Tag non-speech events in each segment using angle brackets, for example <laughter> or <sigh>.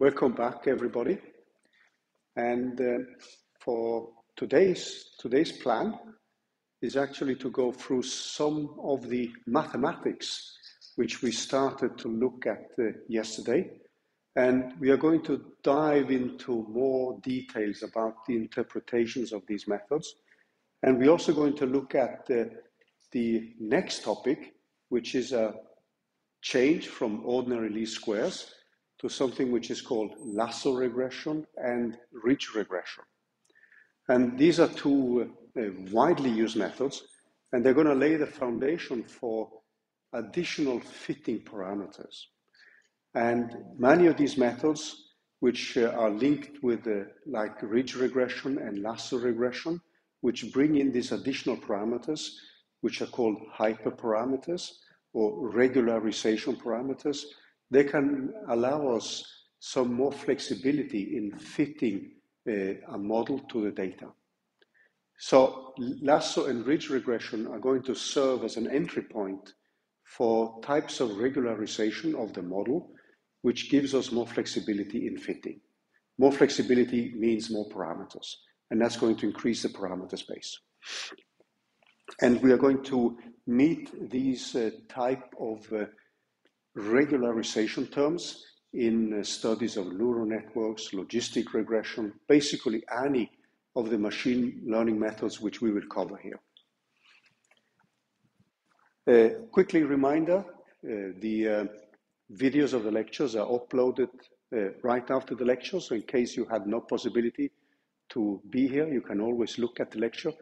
Welcome back, everybody. And uh, for today's, today's plan is actually to go through some of the mathematics which we started to look at uh, yesterday. And we are going to dive into more details about the interpretations of these methods. And we're also going to look at uh, the next topic, which is a change from ordinary least squares to something which is called lasso regression and ridge regression. And these are two uh, widely used methods, and they're going to lay the foundation for additional fitting parameters. And many of these methods, which uh, are linked with uh, like ridge regression and lasso regression, which bring in these additional parameters, which are called hyperparameters or regularization parameters, they can allow us some more flexibility in fitting uh, a model to the data. So lasso and ridge regression are going to serve as an entry point for types of regularization of the model, which gives us more flexibility in fitting. More flexibility means more parameters, and that's going to increase the parameter space. And we are going to meet these uh, type of uh, regularization terms in uh, studies of neural networks, logistic regression, basically any of the machine learning methods which we will cover here. Uh, quickly reminder, uh, the uh, videos of the lectures are uploaded uh, right after the lecture, so in case you had no possibility to be here, you can always look at the lecture.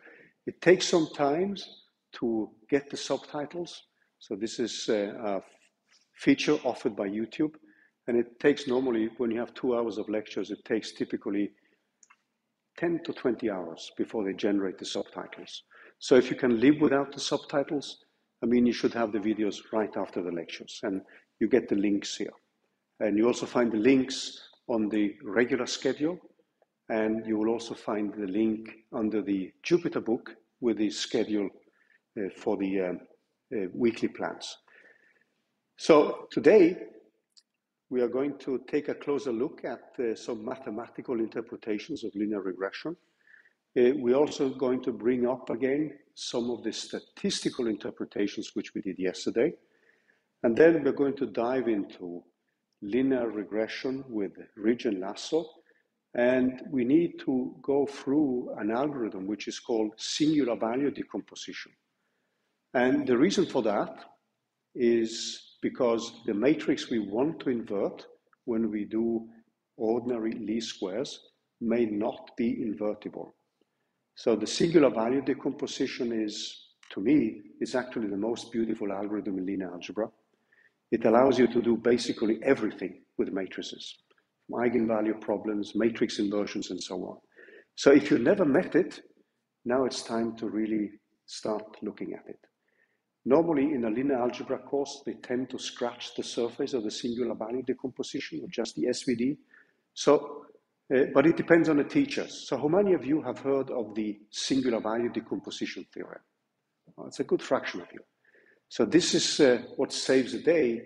It takes some time to get the subtitles, so this is a feature offered by YouTube, and it takes normally, when you have two hours of lectures, it takes typically 10 to 20 hours before they generate the subtitles. So if you can live without the subtitles, I mean, you should have the videos right after the lectures, and you get the links here. And you also find the links on the regular schedule, and you will also find the link under the Jupyter book with the schedule uh, for the um, uh, weekly plans. So today, we are going to take a closer look at uh, some mathematical interpretations of linear regression. Uh, we're also going to bring up again some of the statistical interpretations which we did yesterday. And then we're going to dive into linear regression with ridge and lasso. And we need to go through an algorithm which is called singular value decomposition. And the reason for that is because the matrix we want to invert when we do ordinary least squares may not be invertible. So the singular value decomposition is, to me, is actually the most beautiful algorithm in linear algebra. It allows you to do basically everything with matrices, eigenvalue problems, matrix inversions, and so on. So if you never met it, now it's time to really start looking at it. Normally in a linear algebra course, they tend to scratch the surface of the singular value decomposition or just the SVD. So uh, but it depends on the teachers. So how many of you have heard of the singular value decomposition theorem? Well, it's a good fraction of you. So this is uh, what saves the day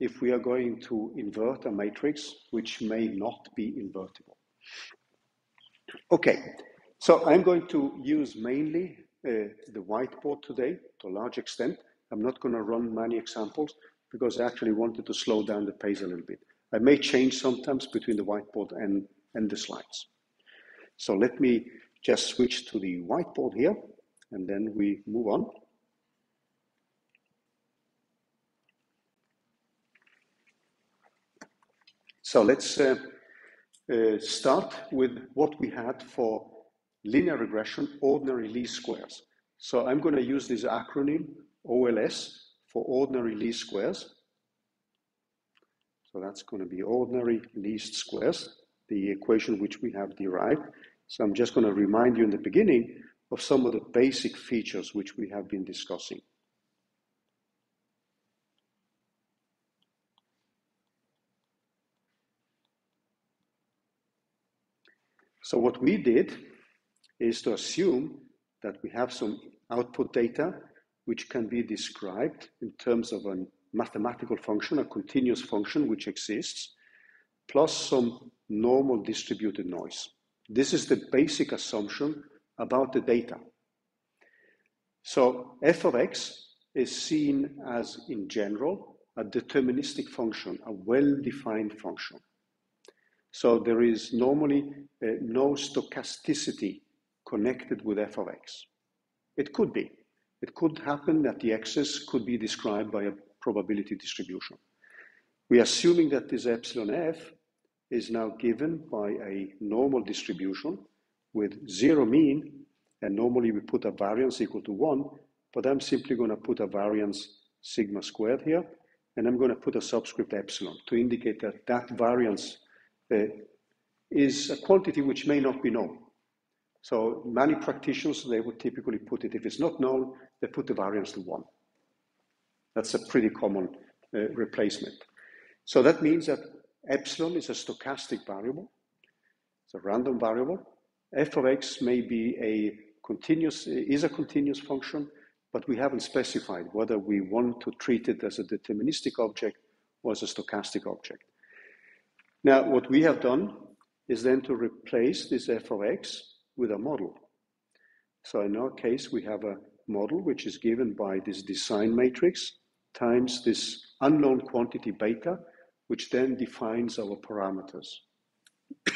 if we are going to invert a matrix which may not be invertible. Okay, so I'm going to use mainly uh, the whiteboard today to a large extent. I'm not going to run many examples because I actually wanted to slow down the pace a little bit. I may change sometimes between the whiteboard and and the slides. So let me just switch to the whiteboard here, and then we move on. So let's uh, uh, start with what we had for linear regression, ordinary least squares. So I'm going to use this acronym OLS for ordinary least squares. So that's going to be ordinary least squares the equation which we have derived. So I'm just going to remind you in the beginning of some of the basic features which we have been discussing. So what we did is to assume that we have some output data which can be described in terms of a mathematical function, a continuous function which exists, plus some normal distributed noise. This is the basic assumption about the data. So f of x is seen as, in general, a deterministic function, a well-defined function. So there is normally uh, no stochasticity connected with f of x. It could be. It could happen that the x's could be described by a probability distribution. We are assuming that this epsilon f is now given by a normal distribution with zero mean, and normally we put a variance equal to one, but I'm simply going to put a variance sigma squared here, and I'm going to put a subscript epsilon to indicate that that variance uh, is a quantity which may not be known. So many practitioners, they would typically put it, if it's not known, they put the variance to one. That's a pretty common uh, replacement. So that means that epsilon is a stochastic variable. It's a random variable. f of x may be a continuous, is a continuous function, but we haven't specified whether we want to treat it as a deterministic object or as a stochastic object. Now, what we have done is then to replace this f of x with a model. So in our case, we have a model which is given by this design matrix times this unknown quantity beta, which then defines our parameters. <coughs>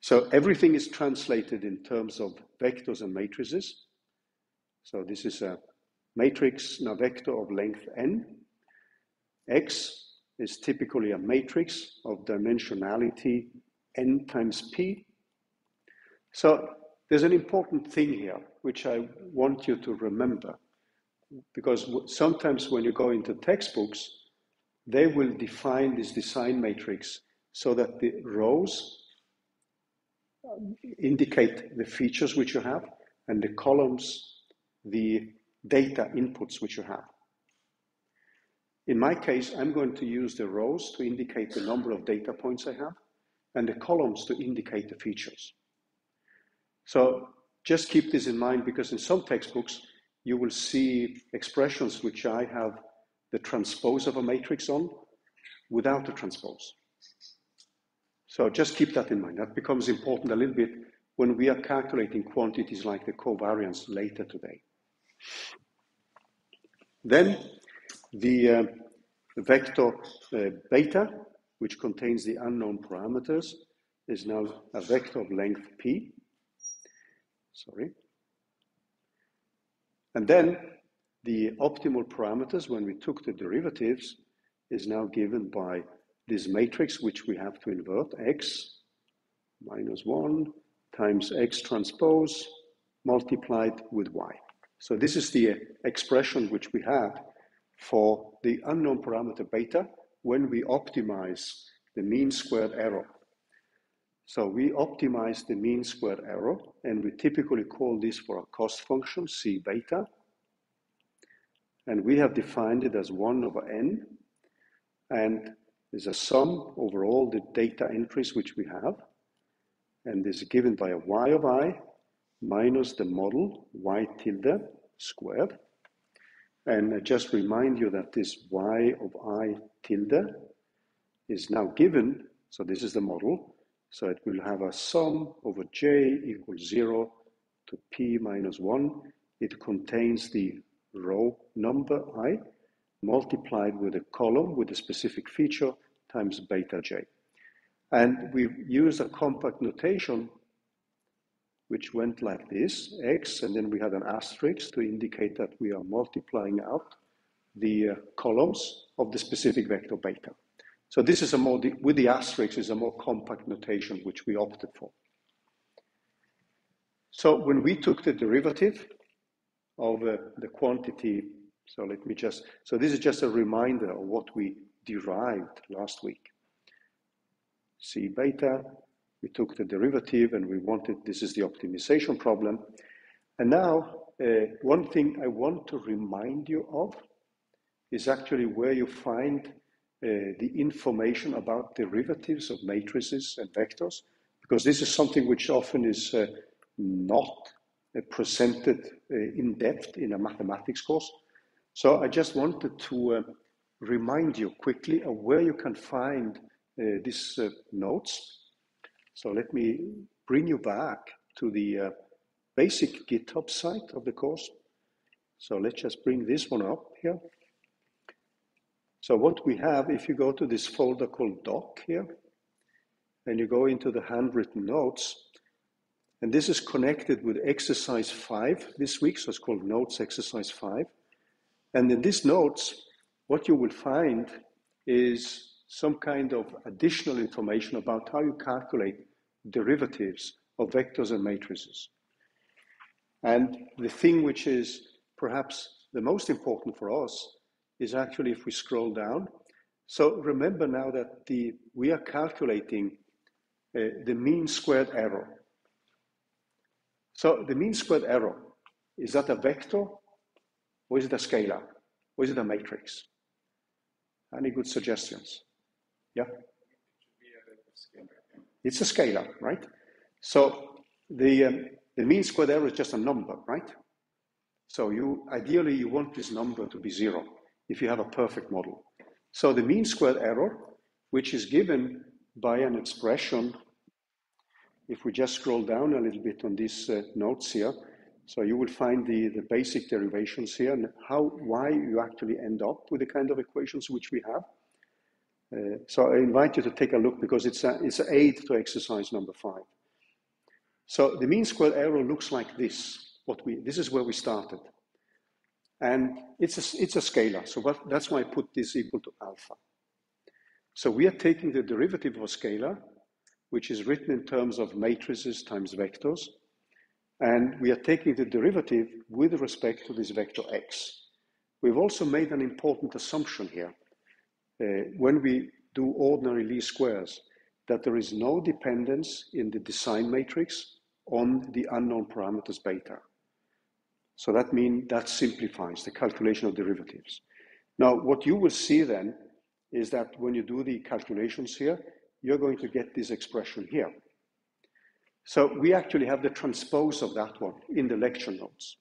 so everything is translated in terms of vectors and matrices. So this is a matrix, a vector of length n. X is typically a matrix of dimensionality n times p. So there's an important thing here, which I want you to remember, because sometimes when you go into textbooks, they will define this design matrix so that the rows um, indicate the features which you have and the columns the data inputs which you have. In my case, I'm going to use the rows to indicate the number of data points I have and the columns to indicate the features. So just keep this in mind because in some textbooks, you will see expressions which I have the transpose of a matrix on without the transpose. So just keep that in mind. That becomes important a little bit when we are calculating quantities like the covariance later today. Then the uh, vector uh, beta, which contains the unknown parameters, is now a vector of length p. Sorry. And then the optimal parameters, when we took the derivatives, is now given by this matrix, which we have to invert, x minus 1 times x transpose multiplied with y. So this is the expression which we had for the unknown parameter beta when we optimize the mean squared error. So we optimize the mean squared error, and we typically call this for a cost function, C beta. And we have defined it as 1 over n, and there's a sum over all the data entries which we have, and this is given by a y of i minus the model y tilde squared. And I just remind you that this y of i tilde is now given, so this is the model, so it will have a sum over j equals 0 to p minus 1. It contains the row number i multiplied with a column with a specific feature times beta j. And we use a compact notation which went like this, x, and then we had an asterisk to indicate that we are multiplying out the uh, columns of the specific vector beta. So this is a more, with the asterisk is a more compact notation which we opted for. So when we took the derivative of uh, the quantity, so let me just, so this is just a reminder of what we derived last week. C beta we took the derivative and we wanted, this is the optimization problem. And now, uh, one thing I want to remind you of is actually where you find the information about derivatives of matrices and vectors, because this is something which often is uh, not uh, presented uh, in depth in a mathematics course. So I just wanted to uh, remind you quickly of where you can find uh, these uh, notes. So let me bring you back to the uh, basic GitHub site of the course. So let's just bring this one up here. So what we have, if you go to this folder called doc here, and you go into the handwritten notes, and this is connected with exercise five this week, so it's called notes exercise five. And in these notes, what you will find is some kind of additional information about how you calculate derivatives of vectors and matrices. And the thing which is perhaps the most important for us is actually if we scroll down. So remember now that the, we are calculating uh, the mean squared error. So the mean squared error, is that a vector or is it a scalar? Or is it a matrix? Any good suggestions? Yeah? It's a scalar, right? So the, um, the mean squared error is just a number, right? So you ideally you want this number to be zero if you have a perfect model. So the mean squared error, which is given by an expression, if we just scroll down a little bit on these uh, notes here, so you will find the, the basic derivations here and how, why you actually end up with the kind of equations which we have. Uh, so I invite you to take a look because it's a, it's an aid to exercise number five. So the mean squared error looks like this. What we, this is where we started. And it's a, it's a scalar, so what, that's why I put this equal to alpha. So we are taking the derivative of a scalar, which is written in terms of matrices times vectors, and we are taking the derivative with respect to this vector x. We've also made an important assumption here. Uh, when we do ordinary least squares, that there is no dependence in the design matrix on the unknown parameters beta. So that means that simplifies the calculation of derivatives. Now, what you will see then is that when you do the calculations here, you're going to get this expression here. So we actually have the transpose of that one in the lecture notes,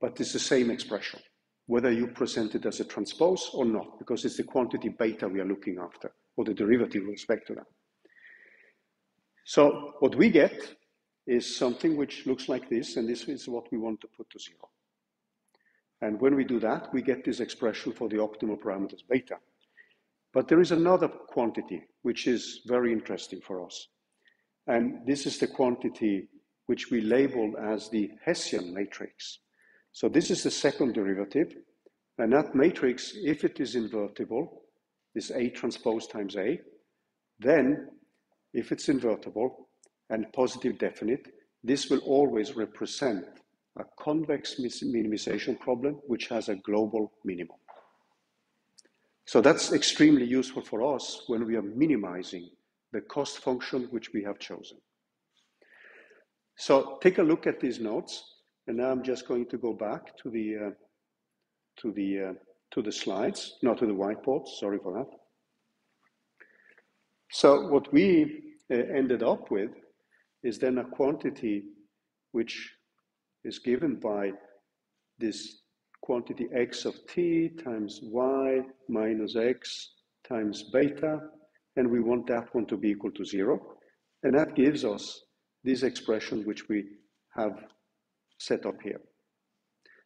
but it's the same expression, whether you present it as a transpose or not, because it's the quantity beta we are looking after, or the derivative with respect to that. So what we get is something which looks like this, and this is what we want to put to zero. And when we do that, we get this expression for the optimal parameters beta. But there is another quantity which is very interesting for us. And this is the quantity which we label as the Hessian matrix. So this is the second derivative. And that matrix, if it is invertible, is A transpose times A. Then, if it's invertible and positive definite, this will always represent a convex minimization problem which has a global minimum. So that's extremely useful for us when we are minimizing the cost function which we have chosen. So take a look at these notes, and now I'm just going to go back to the uh, to the uh, to the slides, not to the whiteboard. Sorry for that. So what we uh, ended up with is then a quantity which is given by this quantity x of t times y minus x times beta and we want that one to be equal to zero. And that gives us this expression which we have set up here.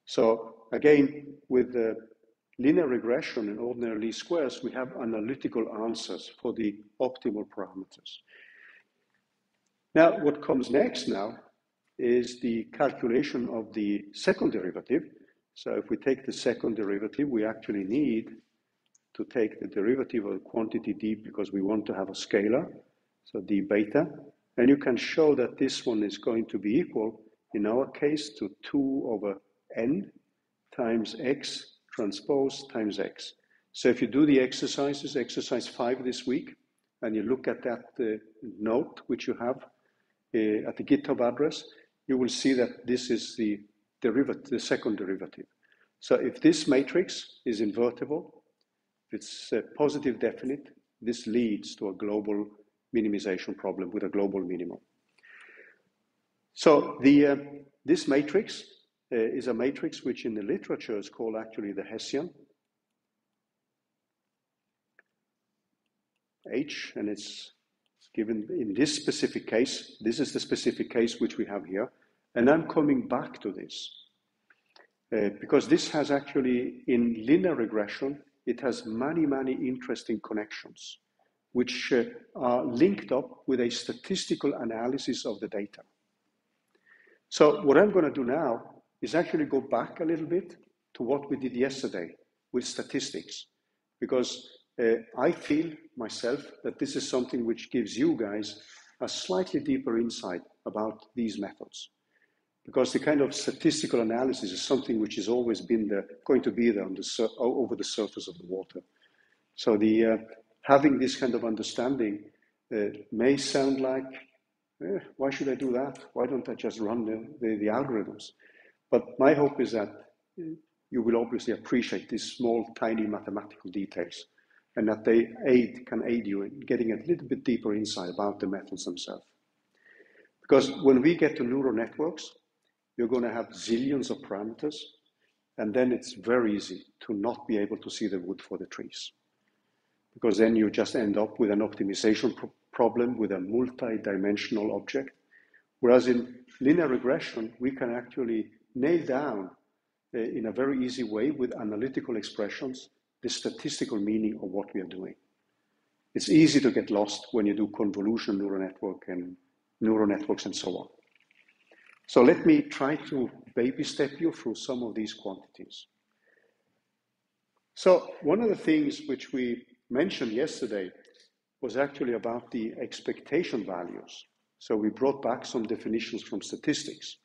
So again, with the linear regression in ordinary least squares, we have analytical answers for the optimal parameters. Now, what comes next now is the calculation of the second derivative. So if we take the second derivative, we actually need to take the derivative of quantity d because we want to have a scalar, so d beta, and you can show that this one is going to be equal, in our case, to 2 over n times x transpose times x. So if you do the exercises, exercise 5 this week, and you look at that uh, note which you have uh, at the GitHub address, you will see that this is the derivative, the second derivative. So if this matrix is invertible, if it's a positive definite, this leads to a global minimization problem with a global minimum. So the, uh, this matrix uh, is a matrix which in the literature is called actually the Hessian. h, and it's given in this specific case. This is the specific case which we have here. And I'm coming back to this uh, because this has actually, in linear regression, it has many, many interesting connections which uh, are linked up with a statistical analysis of the data. So what I'm going to do now is actually go back a little bit to what we did yesterday with statistics, because I feel myself that this is something which gives you guys a slightly deeper insight about these methods. Because the kind of statistical analysis is something which has always been there, going to be there on the over the surface of the water. So the uh, having this kind of understanding uh, may sound like, eh, why should I do that? Why don't I just run the, the, the algorithms? But my hope is that you will obviously appreciate these small, tiny mathematical details and that they aid, can aid you in getting a little bit deeper insight about the methods themselves. Because when we get to neural networks, you're going to have zillions of parameters, and then it's very easy to not be able to see the wood for the trees. Because then you just end up with an optimization pro problem with a multi-dimensional object. Whereas in linear regression, we can actually nail down uh, in a very easy way with analytical expressions the statistical meaning of what we are doing. It's easy to get lost when you do convolution neural network and neural networks and so on. So let me try to baby step you through some of these quantities. So one of the things which we mentioned yesterday was actually about the expectation values. So we brought back some definitions from statistics.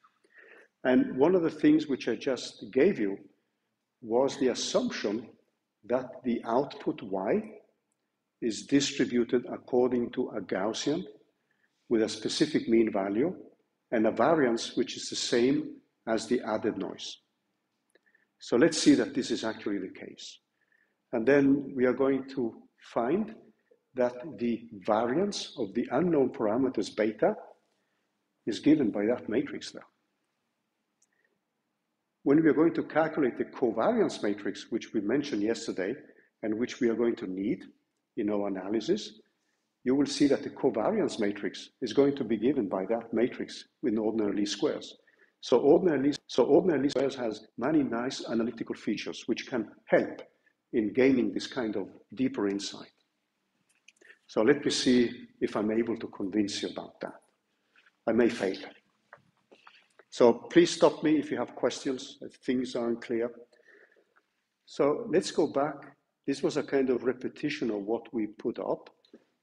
And one of the things which I just gave you was the assumption that the output y is distributed according to a Gaussian with a specific mean value and a variance which is the same as the added noise. So let's see that this is actually the case. And then we are going to find that the variance of the unknown parameters beta is given by that matrix there. When we are going to calculate the covariance matrix, which we mentioned yesterday, and which we are going to need in our analysis, you will see that the covariance matrix is going to be given by that matrix with ordinary least squares. So ordinary so ordinary least squares has many nice analytical features which can help in gaining this kind of deeper insight. So let me see if I'm able to convince you about that. I may fail. So please stop me if you have questions, if things are unclear. So let's go back. This was a kind of repetition of what we put up.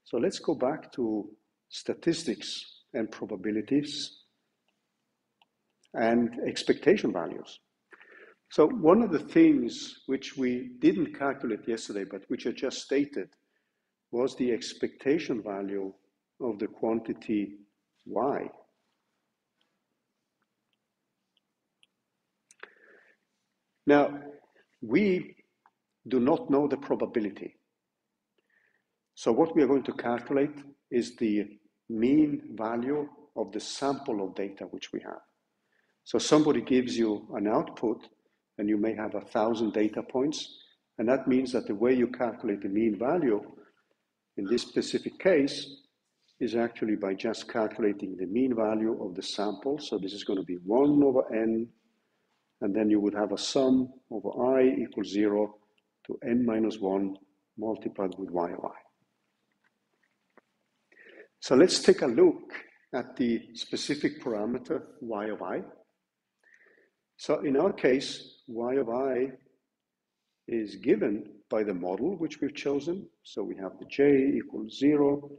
So let's go back to statistics and probabilities and expectation values. So one of the things which we didn't calculate yesterday, but which I just stated, was the expectation value of the quantity y. Now, we do not know the probability. So what we are going to calculate is the mean value of the sample of data which we have. So somebody gives you an output and you may have a thousand data points. And that means that the way you calculate the mean value in this specific case is actually by just calculating the mean value of the sample. So this is going to be 1 over n and then you would have a sum over i equals 0 to n minus 1 multiplied with y of i. So let's take a look at the specific parameter y of i. So in our case, y of i is given by the model which we've chosen. So we have the j equals 0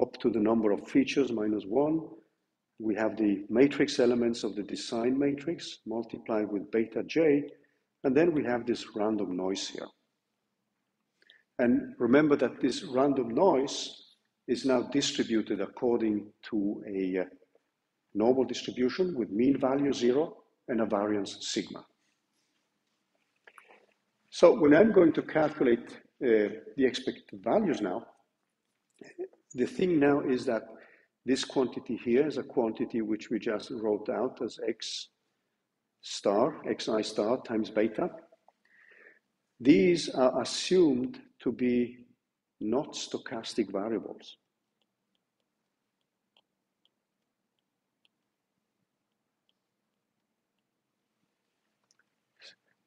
up to the number of features minus 1 we have the matrix elements of the design matrix multiplied with beta j, and then we have this random noise here. And remember that this random noise is now distributed according to a uh, normal distribution with mean value zero and a variance sigma. So when I'm going to calculate uh, the expected values now, the thing now is that this quantity here is a quantity which we just wrote out as x star, xi star times beta. These are assumed to be not stochastic variables.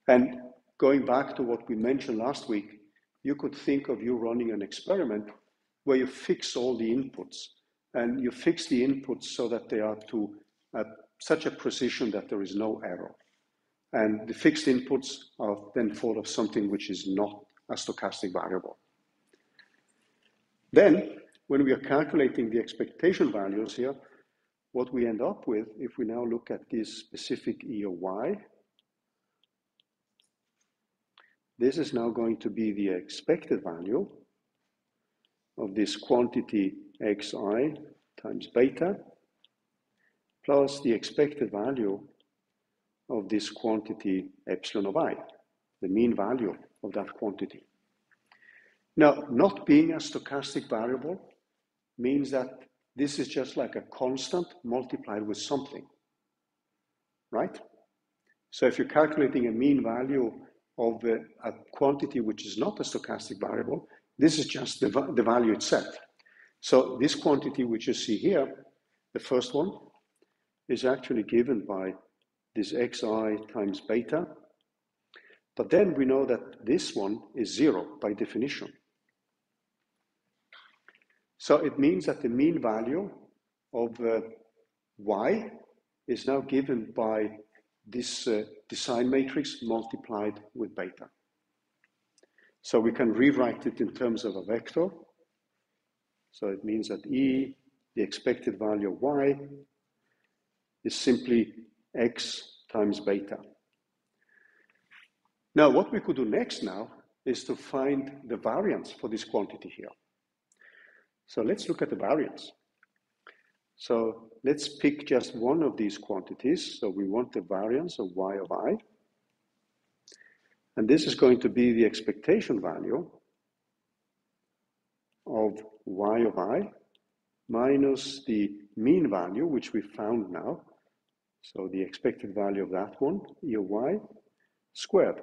And going back to what we mentioned last week, you could think of you running an experiment where you fix all the inputs and you fix the inputs so that they are to uh, such a precision that there is no error. And the fixed inputs are then thought of something which is not a stochastic variable. Then, when we are calculating the expectation values here, what we end up with, if we now look at this specific E of y, this is now going to be the expected value of this quantity xi times beta plus the expected value of this quantity epsilon of i, the mean value of that quantity. Now, not being a stochastic variable means that this is just like a constant multiplied with something, right? So if you're calculating a mean value of a, a quantity which is not a stochastic variable, this is just the, the value itself. So this quantity which you see here, the first one, is actually given by this xi times beta. But then we know that this one is zero by definition. So it means that the mean value of uh, y is now given by this uh, design matrix multiplied with beta. So we can rewrite it in terms of a vector. So it means that E, the expected value of y, is simply x times beta. Now, what we could do next now is to find the variance for this quantity here. So let's look at the variance. So let's pick just one of these quantities. So we want the variance of y of i. And this is going to be the expectation value of y of i minus the mean value, which we found now. So the expected value of that one, e of y, squared.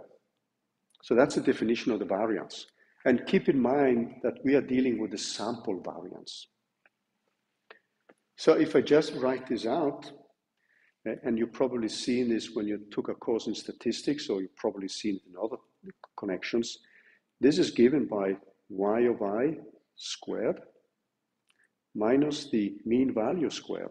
So that's the definition of the variance. And keep in mind that we are dealing with the sample variance. So if I just write this out, eh, and you've probably seen this when you took a course in statistics, or you've probably seen it in other connections, this is given by y of i squared minus the mean value squared.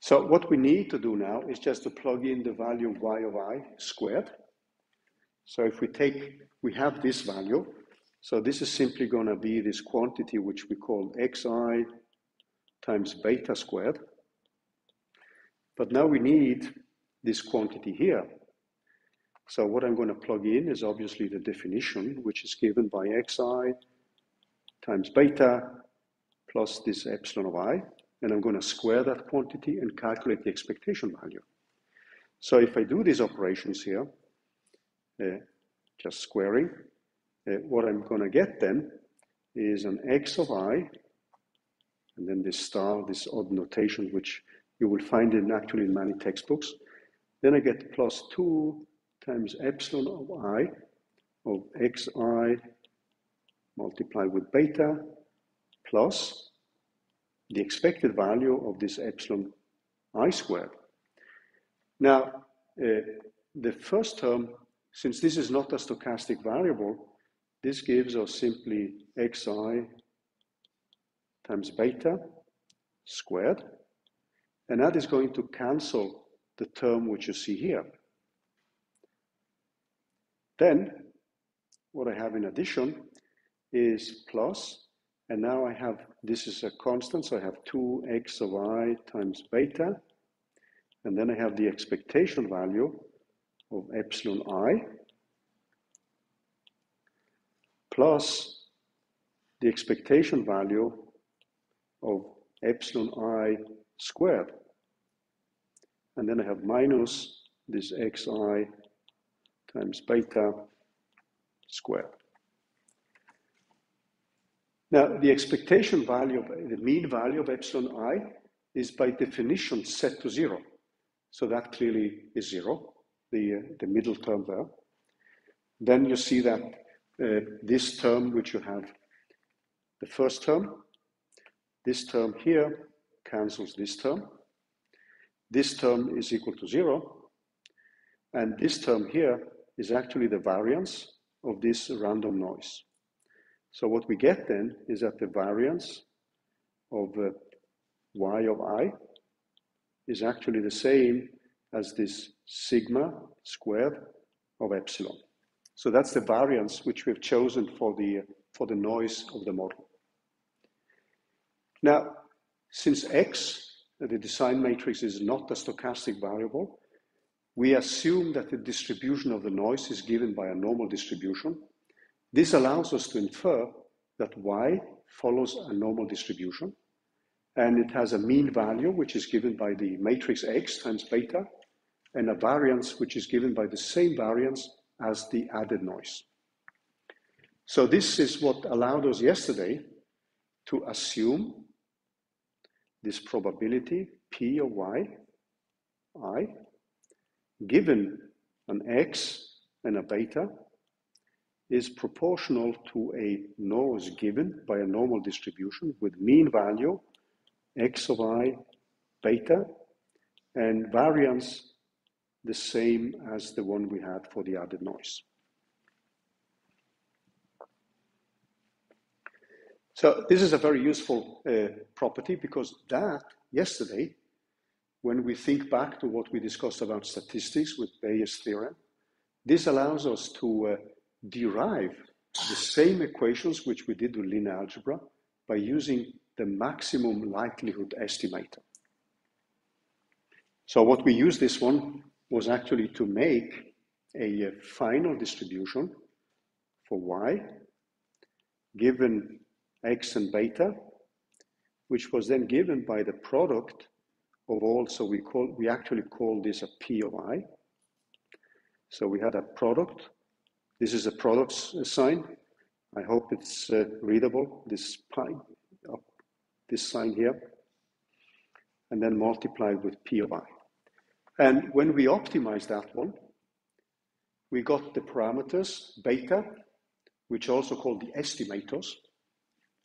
So what we need to do now is just to plug in the value y of i squared. So if we take, we have this value. So this is simply going to be this quantity which we call xi times beta squared. But now we need this quantity here. So what I'm going to plug in is obviously the definition, which is given by xi times beta plus this epsilon of i and I'm going to square that quantity and calculate the expectation value. So if I do these operations here, uh, just squaring, uh, what I'm going to get then is an x of i, and then this star, this odd notation, which you will find in actually in many textbooks. Then I get plus 2 times epsilon of i of xi multiplied with beta plus the expected value of this epsilon i squared. Now, uh, the first term, since this is not a stochastic variable, this gives us simply xi times beta squared, and that is going to cancel the term which you see here. Then, what I have in addition is plus and now I have, this is a constant, so I have 2x of i times beta. And then I have the expectation value of epsilon i plus the expectation value of epsilon i squared. And then I have minus this xi times beta squared. Now, the expectation value of the mean value of epsilon i is by definition set to zero. So that clearly is zero, the, uh, the middle term there. Then you see that uh, this term, which you have the first term, this term here cancels this term. This term is equal to zero. And this term here is actually the variance of this random noise. So what we get then is that the variance of uh, y of i is actually the same as this sigma squared of epsilon. So that's the variance which we've chosen for the, for the noise of the model. Now, since x, the design matrix, is not a stochastic variable, we assume that the distribution of the noise is given by a normal distribution. This allows us to infer that y follows a normal distribution, and it has a mean value, which is given by the matrix x times beta, and a variance, which is given by the same variance as the added noise. So this is what allowed us yesterday to assume this probability P of y, i, given an x and a beta, is proportional to a noise given by a normal distribution with mean value x of i beta and variance the same as the one we had for the added noise. So this is a very useful uh, property because that yesterday, when we think back to what we discussed about statistics with Bayes' theorem, this allows us to uh, derive the same equations which we did with linear algebra by using the maximum likelihood estimator. So what we used this one was actually to make a, a final distribution for y given x and beta, which was then given by the product of all, so we call we actually call this a P of i. So we had a product. This is a product sign. I hope it's uh, readable, this pi, uh, this sign here. And then multiplied with P of i. And when we optimize that one, we got the parameters beta, which also called the estimators,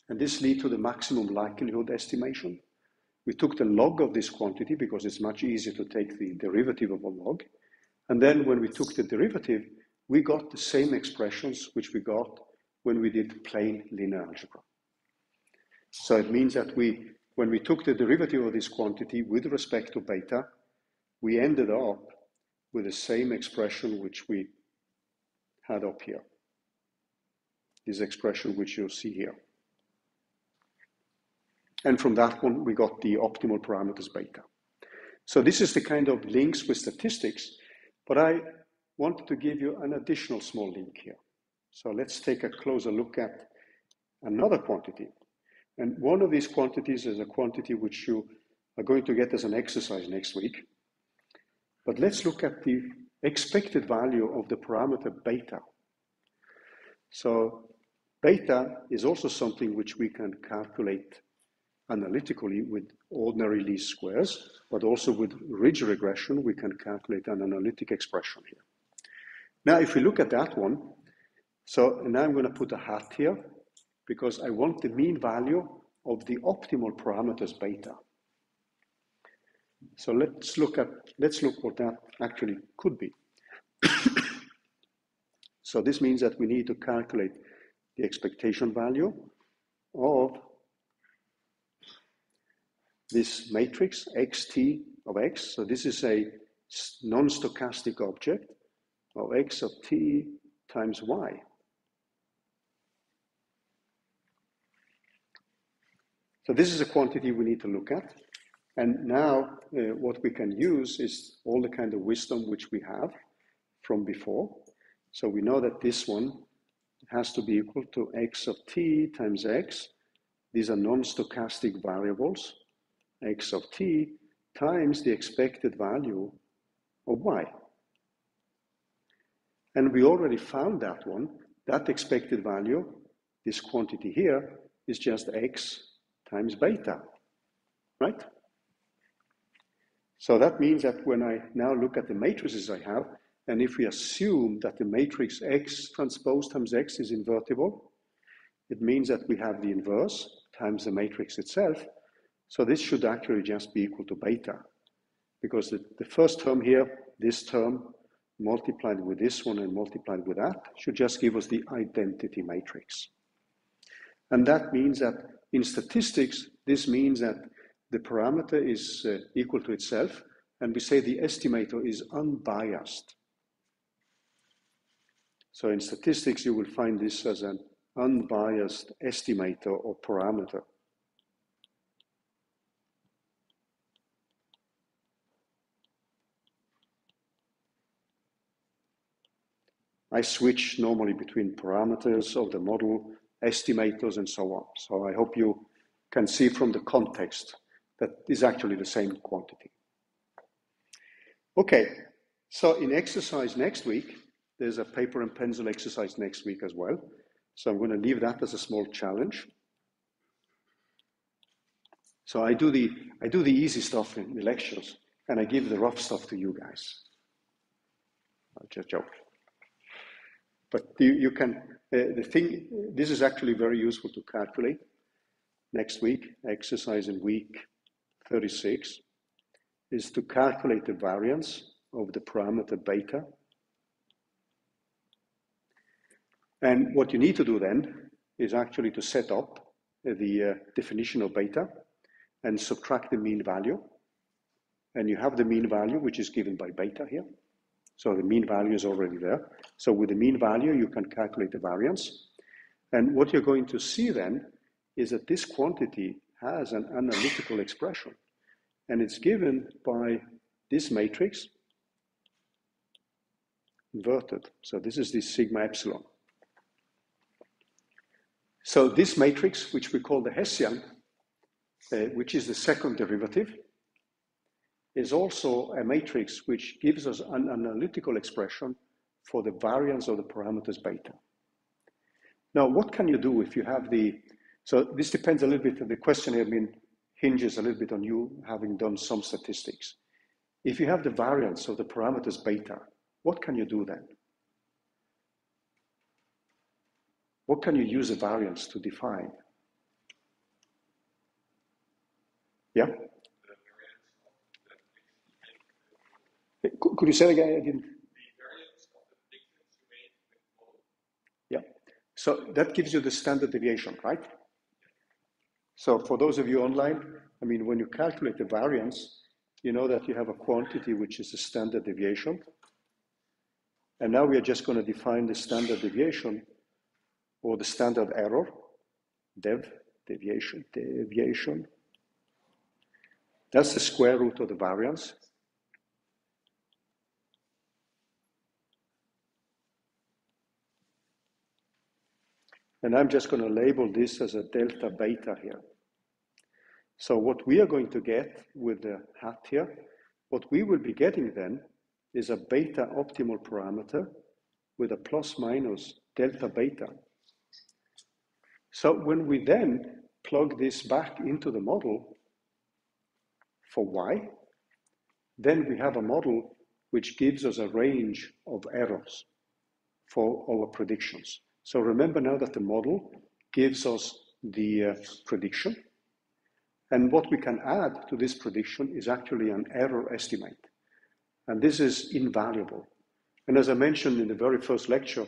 and this lead to the maximum likelihood estimation. We took the log of this quantity because it's much easier to take the derivative of a log. And then when we took the derivative, we got the same expressions which we got when we did plain linear algebra. So it means that we, when we took the derivative of this quantity with respect to beta, we ended up with the same expression which we had up here. This expression which you'll see here. And from that one, we got the optimal parameters beta. So this is the kind of links with statistics, but I wanted to give you an additional small link here. So let's take a closer look at another quantity. And one of these quantities is a quantity which you are going to get as an exercise next week. But let's look at the expected value of the parameter beta. So beta is also something which we can calculate analytically with ordinary least squares, but also with ridge regression, we can calculate an analytic expression here. Now, if we look at that one, so now I'm going to put a hat here because I want the mean value of the optimal parameters beta. So let's look at let's look what that actually could be. <coughs> so this means that we need to calculate the expectation value of this matrix xt of x. So this is a non-stochastic object of x of t times y. So this is a quantity we need to look at. And now uh, what we can use is all the kind of wisdom which we have from before. So we know that this one has to be equal to x of t times x. These are non-stochastic variables x of t times the expected value of y. And we already found that one. That expected value, this quantity here, is just x times beta, right? So that means that when I now look at the matrices I have, and if we assume that the matrix X transpose times X is invertible, it means that we have the inverse times the matrix itself. So this should actually just be equal to beta because the, the first term here, this term multiplied with this one and multiplied with that should just give us the identity matrix. And that means that in statistics, this means that the parameter is uh, equal to itself, and we say the estimator is unbiased. So in statistics, you will find this as an unbiased estimator or parameter. I switch normally between parameters of the model, estimators, and so on. So I hope you can see from the context that is actually the same quantity. Okay, so in exercise next week, there's a paper and pencil exercise next week as well. So I'm going to leave that as a small challenge. So I do the I do the easy stuff in the lectures, and I give the rough stuff to you guys. I'll just joke. But you, you can uh, the thing. This is actually very useful to calculate. Next week, exercise in week 36 is to calculate the variance of the parameter beta And what you need to do then is actually to set up the uh, definition of beta and subtract the mean value. And you have the mean value, which is given by beta here. So the mean value is already there. So with the mean value, you can calculate the variance. And what you're going to see then is that this quantity has an analytical expression. And it's given by this matrix inverted. So this is the sigma epsilon. So this matrix, which we call the Hessian, uh, which is the second derivative, is also a matrix which gives us an analytical expression for the variance of the parameters beta. Now, what can you do if you have the, so this depends a little bit, the question I mean, hinges a little bit on you having done some statistics. If you have the variance of the parameters beta, what can you do then? What can you use a variance to define? Yeah? Could you say it again? I didn't. Yeah. So that gives you the standard deviation, right? So for those of you online, I mean, when you calculate the variance, you know that you have a quantity which is the standard deviation. And now we are just going to define the standard deviation or the standard error, dev, deviation, deviation. That's the square root of the variance. And I'm just going to label this as a delta beta here. So what we are going to get with the hat here, what we will be getting then is a beta optimal parameter with a plus minus delta beta. So when we then plug this back into the model for y, then we have a model which gives us a range of errors for our predictions. So remember now that the model gives us the uh, prediction. And what we can add to this prediction is actually an error estimate. And this is invaluable. And as I mentioned in the very first lecture,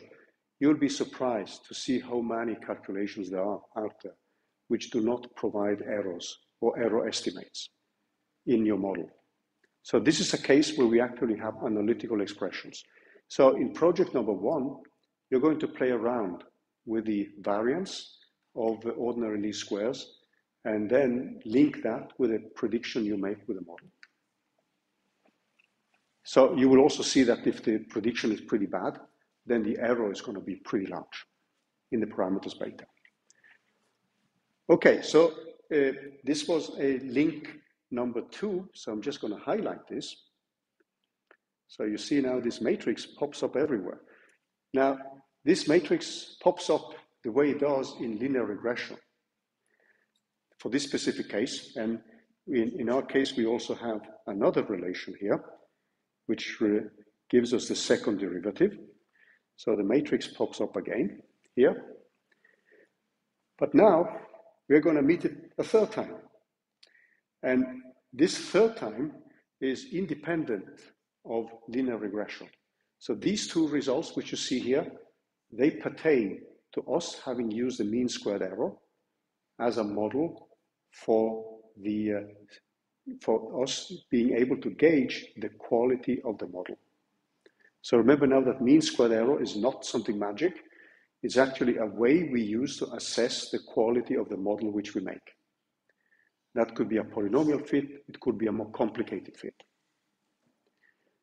You'll be surprised to see how many calculations there are out there which do not provide errors or error estimates in your model. So this is a case where we actually have analytical expressions. So in project number one, you're going to play around with the variance of the ordinary least squares and then link that with a prediction you make with a model. So you will also see that if the prediction is pretty bad, then the error is going to be pretty large in the parameters beta. Okay, so uh, this was a link number two, so I'm just going to highlight this. So you see now this matrix pops up everywhere. Now, this matrix pops up the way it does in linear regression for this specific case, and in, in our case, we also have another relation here, which gives us the second derivative. So the matrix pops up again here. But now we're going to meet it a third time. And this third time is independent of linear regression. So these two results, which you see here, they pertain to us having used the mean squared error as a model for the uh, for us being able to gauge the quality of the model. So remember now that mean squared error is not something magic. It's actually a way we use to assess the quality of the model which we make. That could be a polynomial fit, it could be a more complicated fit.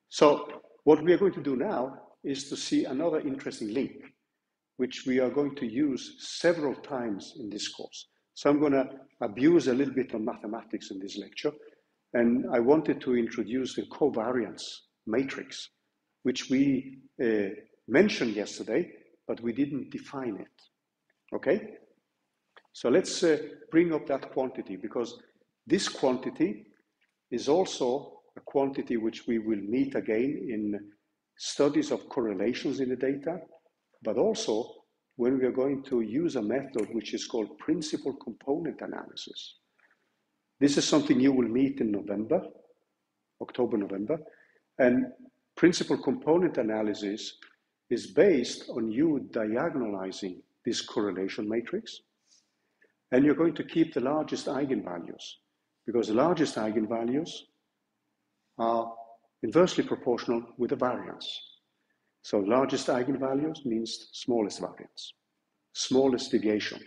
So what we are going to do now is to see another interesting link, which we are going to use several times in this course. So I'm going to abuse a little bit on mathematics in this lecture, and I wanted to introduce the covariance matrix, which we uh, mentioned yesterday, but we didn't define it. Okay? So let's uh, bring up that quantity because this quantity is also a quantity which we will meet again in studies of correlations in the data, but also when we are going to use a method which is called principal component analysis. This is something you will meet in November, October, November, and principal component analysis is based on you diagonalizing this correlation matrix, and you're going to keep the largest eigenvalues, because the largest eigenvalues are inversely proportional with the variance. So largest eigenvalues means smallest variance, smallest deviation.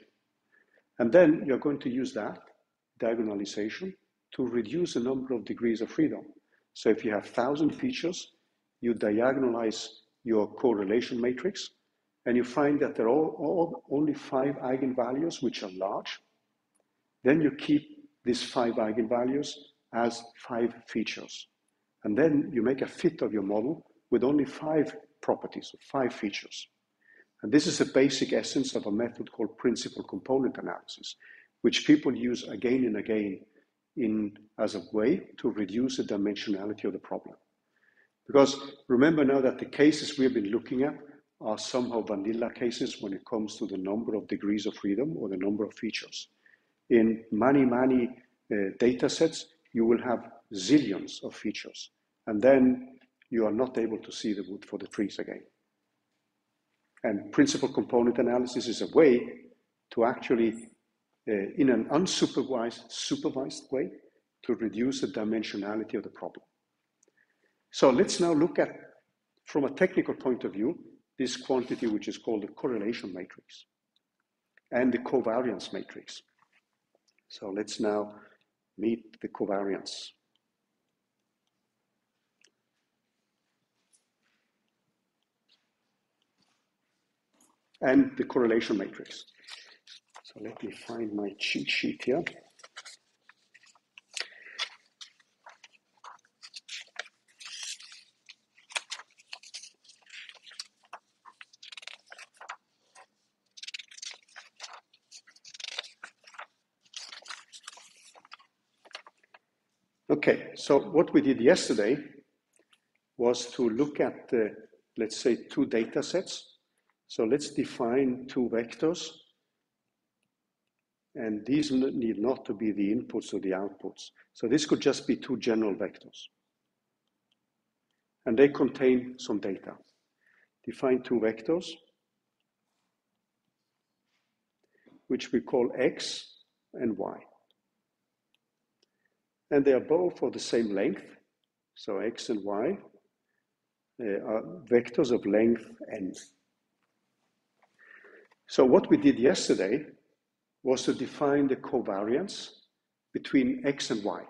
And then you're going to use that diagonalization to reduce the number of degrees of freedom. So if you have 1,000 features, you diagonalize your correlation matrix, and you find that there are all, all, only five eigenvalues which are large. Then you keep these five eigenvalues as five features. And then you make a fit of your model with only five properties, five features. And this is the basic essence of a method called principal component analysis, which people use again and again in, as a way to reduce the dimensionality of the problem. Because remember now that the cases we've been looking at are somehow vanilla cases when it comes to the number of degrees of freedom or the number of features. In many, many uh, data sets, you will have zillions of features, and then you are not able to see the wood for the trees again. And principal component analysis is a way to actually, uh, in an unsupervised, supervised way, to reduce the dimensionality of the problem. So let's now look at, from a technical point of view, this quantity which is called the correlation matrix and the covariance matrix. So let's now meet the covariance. And the correlation matrix. So let me find my cheat sheet here. Okay, so what we did yesterday was to look at, let's say, two data sets. So let's define two vectors. And these need not to be the inputs or the outputs. So this could just be two general vectors. And they contain some data. Define two vectors, which we call x and y and they are both of the same length. So x and y are vectors of length n. So what we did yesterday was to define the covariance between x and y.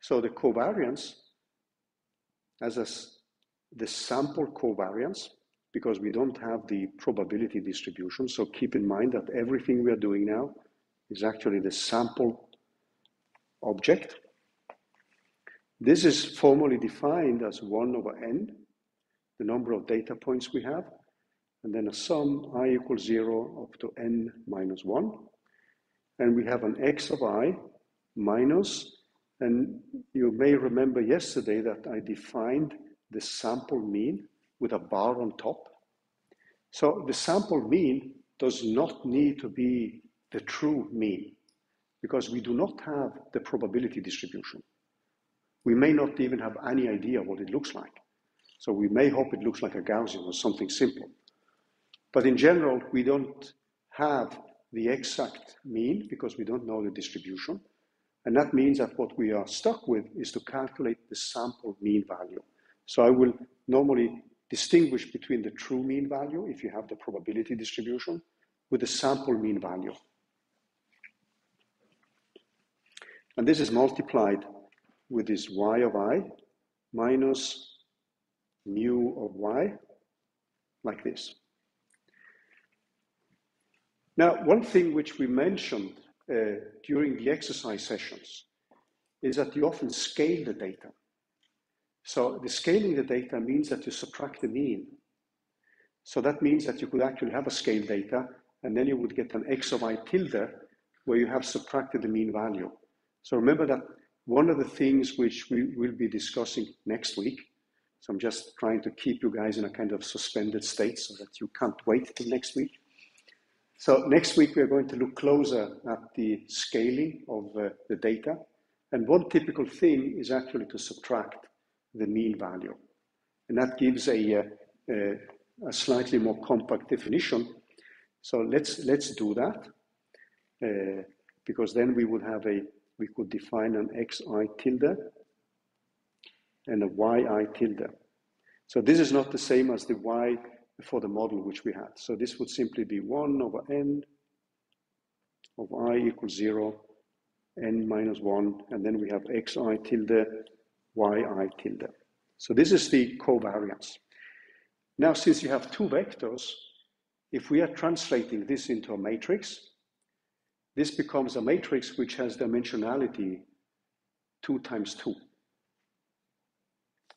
So the covariance as a, the sample covariance, because we don't have the probability distribution. So keep in mind that everything we are doing now is actually the sample object. This is formally defined as 1 over n, the number of data points we have, and then a sum i equals 0 up to n minus 1. And we have an x of i minus And you may remember yesterday that I defined the sample mean with a bar on top. So the sample mean does not need to be the true mean because we do not have the probability distribution. We may not even have any idea what it looks like. So we may hope it looks like a Gaussian or something simple. But in general, we don't have the exact mean because we don't know the distribution. And that means that what we are stuck with is to calculate the sample mean value. So I will normally distinguish between the true mean value, if you have the probability distribution, with the sample mean value. And this is multiplied with this y of i minus mu of y, like this. Now, one thing which we mentioned uh, during the exercise sessions is that you often scale the data. So the scaling the data means that you subtract the mean. So that means that you could actually have a scale data and then you would get an x of i tilde where you have subtracted the mean value. So remember that one of the things which we will be discussing next week, so I'm just trying to keep you guys in a kind of suspended state so that you can't wait till next week. So next week, we're going to look closer at the scaling of uh, the data. And one typical thing is actually to subtract the mean value. And that gives a, uh, a, a slightly more compact definition. So let's, let's do that. Uh, because then we would have a, we could define an xi tilde and a yi tilde. So this is not the same as the y for the model which we had. So this would simply be 1 over n of i equals 0, n minus 1, and then we have xi tilde, yi tilde. So this is the covariance. Now, since you have two vectors, if we are translating this into a matrix, this becomes a matrix which has dimensionality 2 times 2.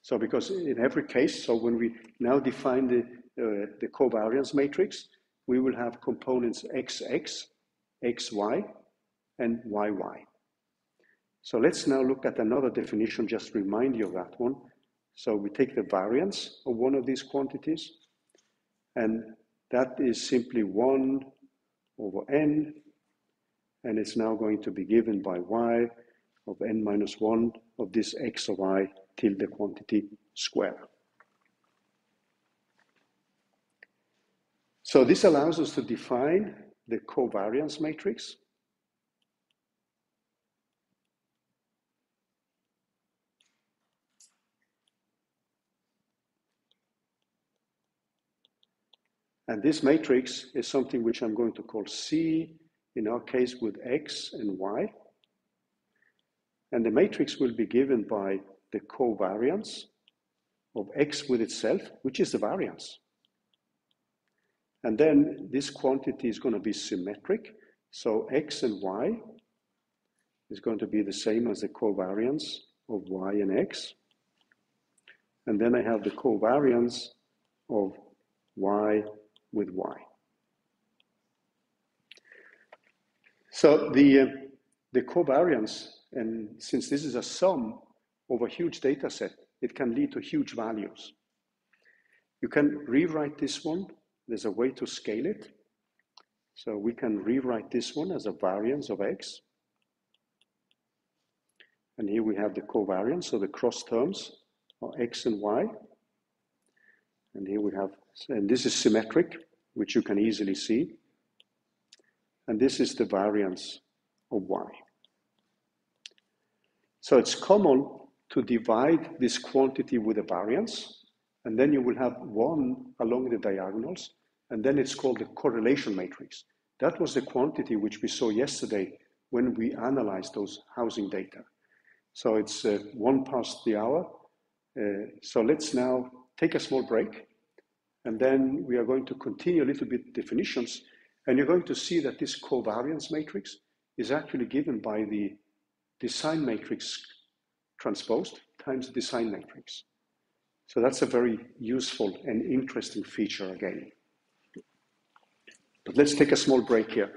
So because in every case, so when we now define the uh, the covariance matrix, we will have components xx, xy, and yy. So let's now look at another definition, just remind you of that one. So we take the variance of one of these quantities, and that is simply 1 over n, and it's now going to be given by y of n minus 1 of this x of i tilde quantity square. So this allows us to define the covariance matrix. And this matrix is something which I'm going to call C, in our case with X and Y. And the matrix will be given by the covariance of X with itself, which is the variance. And then this quantity is going to be symmetric. So x and y is going to be the same as the covariance of y and x. And then I have the covariance of y with y. So the, uh, the covariance, and since this is a sum of a huge data set, it can lead to huge values. You can rewrite this one there's a way to scale it. So we can rewrite this one as a variance of x. And here we have the covariance, so the cross terms are x and y. And here we have, and this is symmetric, which you can easily see. And this is the variance of y. So it's common to divide this quantity with a variance, and then you will have one along the diagonals, and then it's called the correlation matrix. That was the quantity which we saw yesterday when we analyzed those housing data. So it's uh, one past the hour. Uh, so let's now take a small break. And then we are going to continue a little bit definitions. And you're going to see that this covariance matrix is actually given by the design matrix transposed times the design matrix. So that's a very useful and interesting feature again. But let's take a small break here.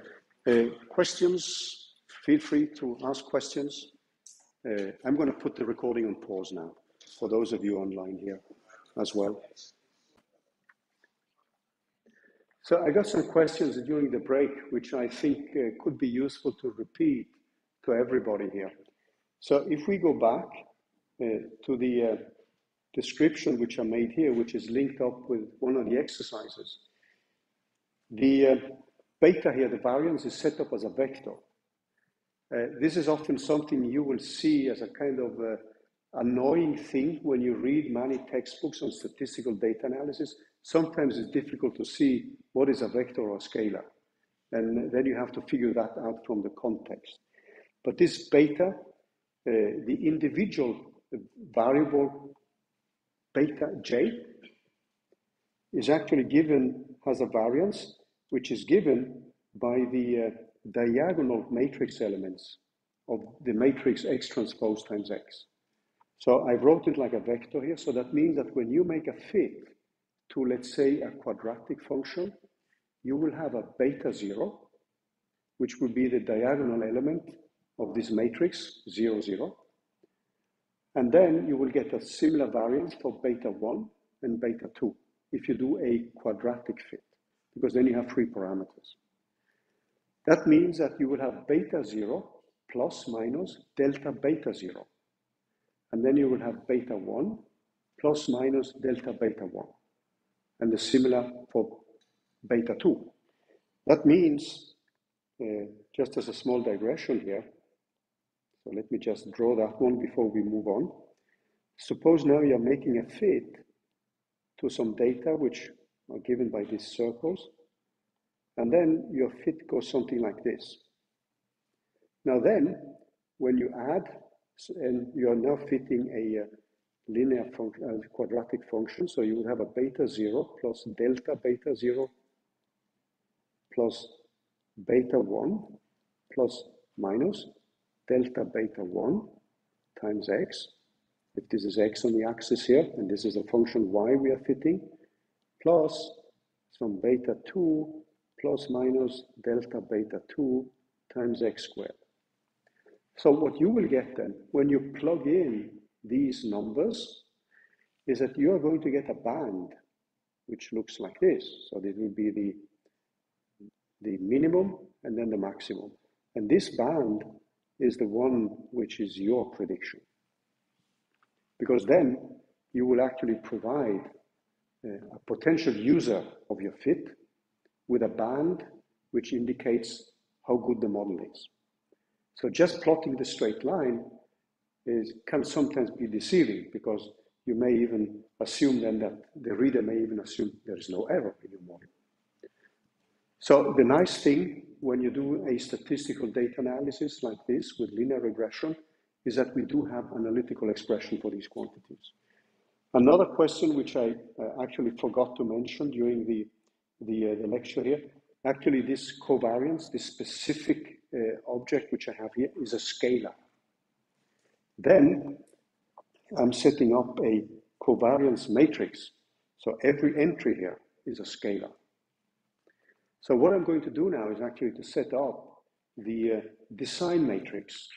Uh, questions? Feel free to ask questions. Uh, I'm going to put the recording on pause now for those of you online here as well. So I got some questions during the break, which I think uh, could be useful to repeat to everybody here. So if we go back uh, to the uh, description which I made here, which is linked up with one of the exercises, the uh, beta here, the variance, is set up as a vector. Uh, this is often something you will see as a kind of uh, annoying thing when you read many textbooks on statistical data analysis. Sometimes it's difficult to see what is a vector or a scalar. And then you have to figure that out from the context. But this beta, uh, the individual variable beta j, is actually given, has a variance, which is given by the uh, diagonal matrix elements of the matrix X transpose times X. So I wrote it like a vector here. So that means that when you make a fit to, let's say, a quadratic function, you will have a beta zero, which will be the diagonal element of this matrix, zero, zero. And then you will get a similar variance for beta one and beta two if you do a quadratic fit, because then you have three parameters. That means that you will have beta 0 plus minus delta beta 0. And then you will have beta 1 plus minus delta beta 1. And the similar for beta 2. That means, uh, just as a small digression here, so let me just draw that one before we move on. Suppose now you're making a fit to some data which are given by these circles. And then your fit goes something like this. Now then, when you add, and you're now fitting a uh, linear function, uh, quadratic function, so you would have a beta 0 plus delta beta 0 plus beta 1 plus minus delta beta 1 times x. If this is x on the axis here, and this is a function y we are fitting, plus some beta 2 plus minus delta beta 2 times x squared. So what you will get then, when you plug in these numbers, is that you are going to get a band which looks like this. So this will be the, the minimum and then the maximum. And this band is the one which is your prediction. Because then you will actually provide Uh, a potential user of your fit with a band which indicates how good the model is. So just plotting the straight line is, can sometimes be deceiving because you may even assume then that the reader may even assume there is no error in your model. So the nice thing when you do a statistical data analysis like this with linear regression is that we do have analytical expression for these quantities. Another question which I uh, actually forgot to mention during the the, uh, the lecture here. Actually, this covariance, this specific uh, object which I have here, is a scalar. Then I'm setting up a covariance matrix. So every entry here is a scalar. So what I'm going to do now is actually to set up the uh, design matrix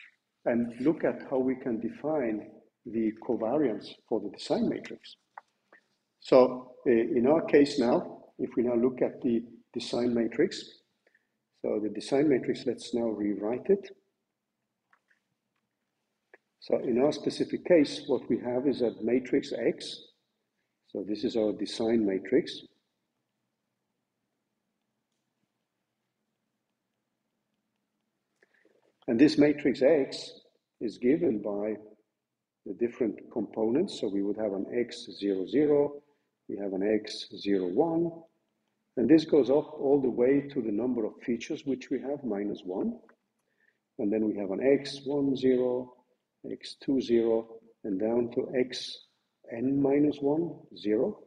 and look at how we can define the covariance for the design matrix. So uh, in our case now, if we now look at the design matrix, so the design matrix, let's now rewrite it. So in our specific case, what we have is a matrix X. So this is our design matrix. And this matrix X is given by the different components. So we would have an X00, 0, we have an x, 0, 1, and this goes up all the way to the number of features which we have, minus 1. And then we have an x, 1, 0, x, 2, 0, and down to x, n minus 1, 0.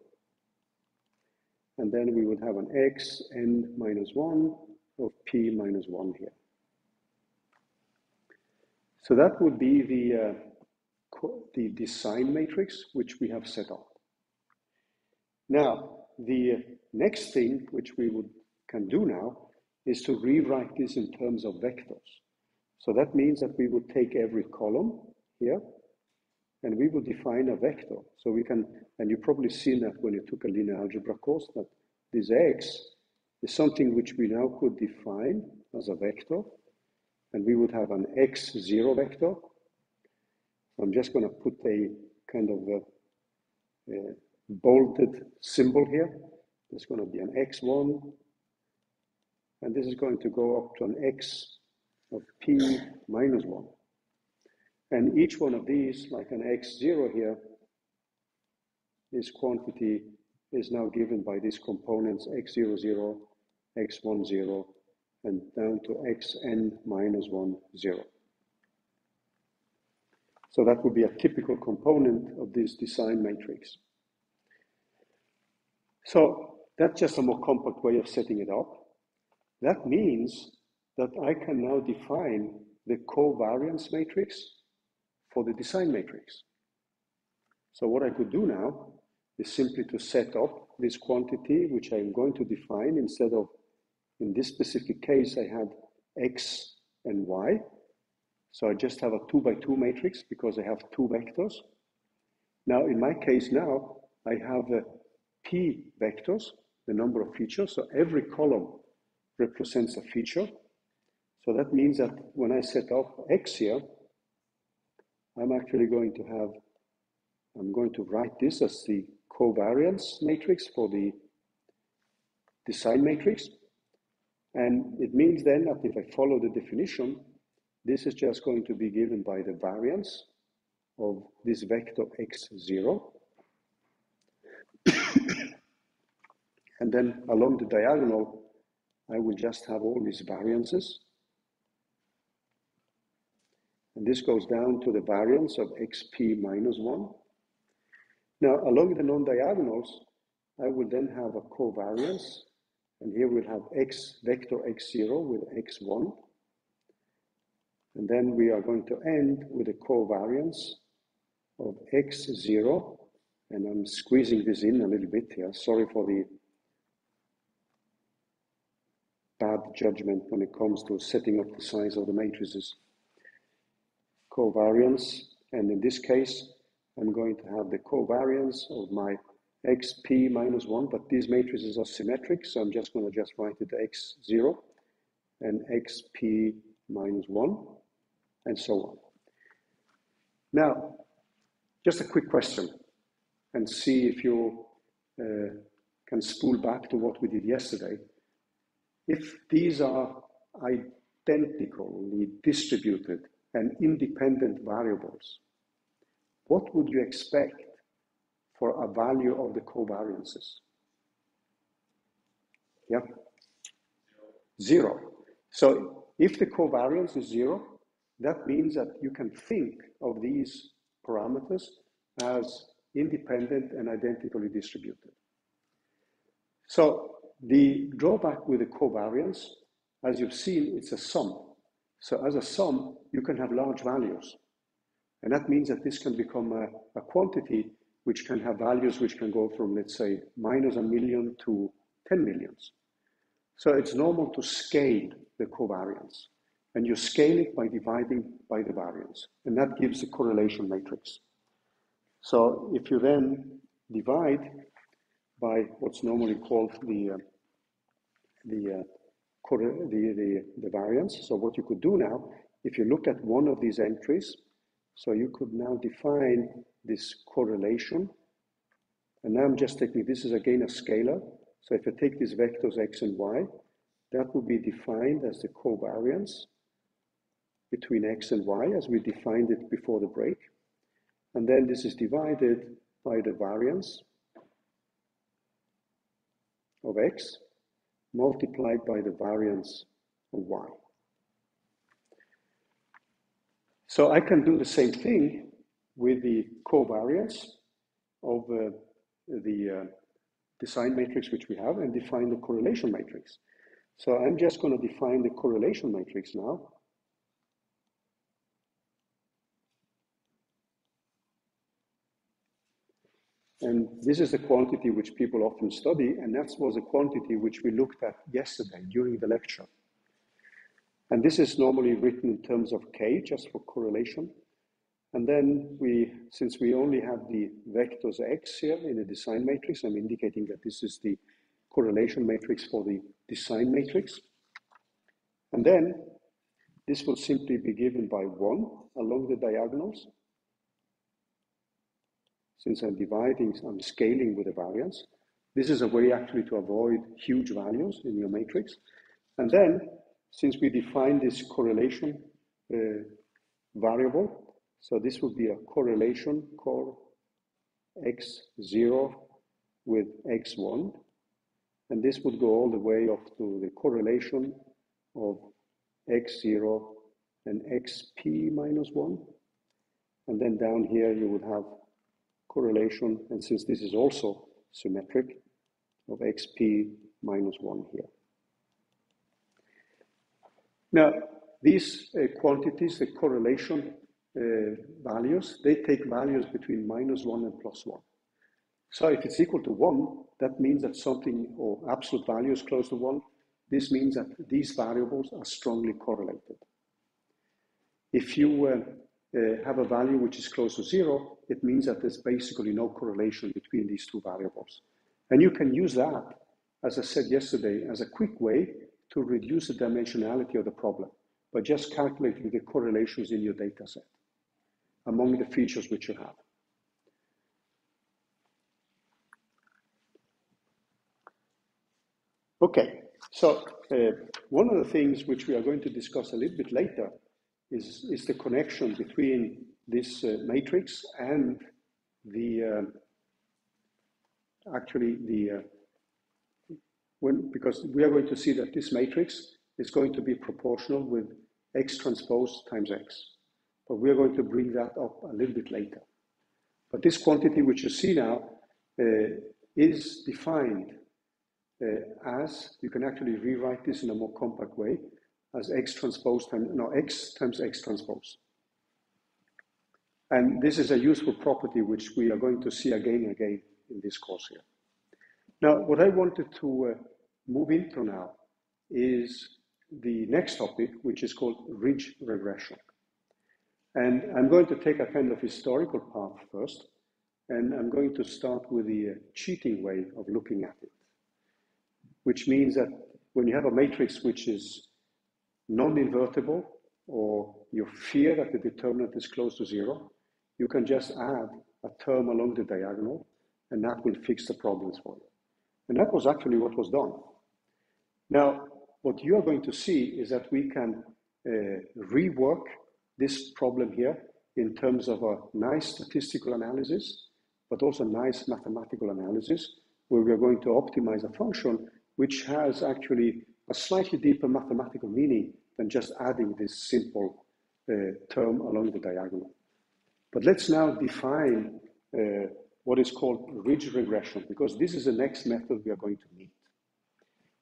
And then we would have an x, n minus 1 of p minus 1 here. So that would be the, uh, the design matrix which we have set up. Now, the next thing which we would, can do now is to rewrite this in terms of vectors. So that means that we would take every column here, and we will define a vector. So we can, and you've probably seen that when you took a linear algebra course, that this x is something which we now could define as a vector, and we would have an x0 vector. I'm just going to put a kind of a, a bolted symbol here. There's going to be an x1, and this is going to go up to an x of p minus 1. And each one of these, like an x0 here, this quantity is now given by these components x00, x10, and down to xn minus 1, 0. So that would be a typical component of this design matrix. So that's just a more compact way of setting it up. That means that I can now define the covariance matrix for the design matrix. So what I could do now is simply to set up this quantity, which I'm going to define instead of, in this specific case, I had x and y. So I just have a two by two matrix because I have two vectors. Now, in my case now, I have uh, p vectors, the number of features. So every column represents a feature. So that means that when I set up x here, I'm actually going to have, I'm going to write this as the covariance matrix for the design matrix. And it means then that if I follow the definition, this is just going to be given by the variance of this vector x0. <coughs> and then along the diagonal, I will just have all these variances. And this goes down to the variance of xp minus 1. Now, along the non-diagonals, I will then have a covariance, and here we'll have x vector x0 with x1. And then we are going to end with a covariance of x0, and I'm squeezing this in a little bit here. Sorry for the bad judgment when it comes to setting up the size of the matrices. Covariance, and in this case, I'm going to have the covariance of my xp minus 1, but these matrices are symmetric, so I'm just going to just write it x0 and xp minus 1, and so on. Now, just a quick question, and see if you uh, can spool back to what we did yesterday. If these are identically distributed and independent variables, what would you expect for a value of the covariances? Yeah? Zero. So if the covariance is zero, that means that you can think of these parameters as independent and identically distributed. So the drawback with the covariance, as you've seen, it's a sum. So as a sum, you can have large values. And that means that this can become a, a quantity which can have values which can go from, let's say, minus a million to 10 millions. So it's normal to scale the covariance. And you scale it by dividing by the variance. And that gives the correlation matrix. So if you then divide by what's normally called the, uh, the, uh, the, the, the variance, so what you could do now, if you look at one of these entries, so you could now define this correlation. And now I'm just taking, this is again a scalar. So if I take these vectors x and y, that will be defined as the covariance between x and y as we defined it before the break. And then this is divided by the variance of x multiplied by the variance of y. So I can do the same thing with the covariance of uh, the uh, design matrix which we have and define the correlation matrix. So I'm just going to define the correlation matrix now. And this is the quantity which people often study, and that was a quantity which we looked at yesterday during the lecture. And this is normally written in terms of K, just for correlation. And then we, since we only have the vectors x here in the design matrix, I'm indicating that this is the correlation matrix for the design matrix. And then this will simply be given by 1 along the diagonals. Since I'm dividing, I'm scaling with the variance. This is a way actually to avoid huge values in your matrix. And then, since we define this correlation uh, variable, so this would be a correlation core x0 with x1. And this would go all the way up to the correlation of x0 and xp minus 1. And then down here you would have correlation, and since this is also symmetric, of xp minus 1 here. Now, these uh, quantities, the correlation uh, values, they take values between minus 1 and plus 1. So if it's equal to 1, that means that something, or absolute value is close to 1. This means that these variables are strongly correlated. If you uh, uh, have a value which is close to 0, it means that there's basically no correlation between these two variables. And you can use that, as I said yesterday, as a quick way to reduce the dimensionality of the problem by just calculating the correlations in your data set among the features which you have. Okay, so uh, one of the things which we are going to discuss a little bit later is, is the connection between this uh, matrix and the uh, actually the uh, when because we are going to see that this matrix is going to be proportional with x transpose times x. But we are going to bring that up a little bit later. But this quantity which you see now uh, is defined uh, as, you can actually rewrite this in a more compact way, as x transpose times, no, x times x transpose. And this is a useful property which we are going to see again and again in this course here. Now, what I wanted to uh, move into now is the next topic, which is called ridge regression. And I'm going to take a kind of historical path first, and I'm going to start with the uh, cheating way of looking at it, which means that when you have a matrix which is non-invertible, or you fear that the determinant is close to zero, you can just add a term along the diagonal, and that will fix the problems for you. And that was actually what was done. Now, what you are going to see is that we can uh, rework this problem here in terms of a nice statistical analysis, but also nice mathematical analysis, where we are going to optimize a function which has actually a slightly deeper mathematical meaning than just adding this simple uh, term along the diagonal. But let's now define uh, what is called ridge regression, because this is the next method we are going to meet.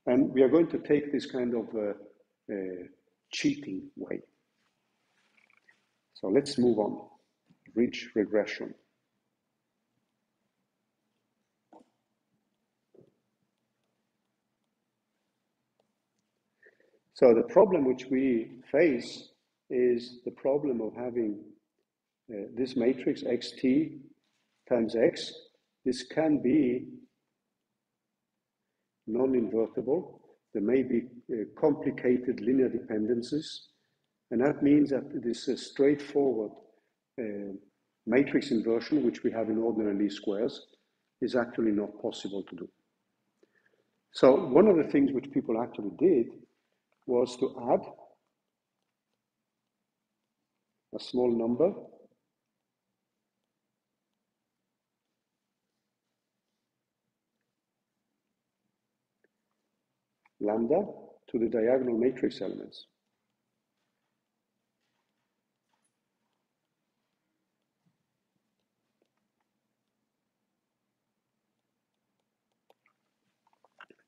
And we are going to take this kind of uh, uh, cheating way. So let's move on. Ridge regression. So the problem which we face is the problem of having uh, this matrix xt times x. This can be non-invertible. There may be uh, complicated linear dependencies, and that means that this uh, straightforward matrix inversion, which we have in ordinary least squares, is actually not possible to do. So one of the things which people actually did was to add a small number lambda to the diagonal matrix elements.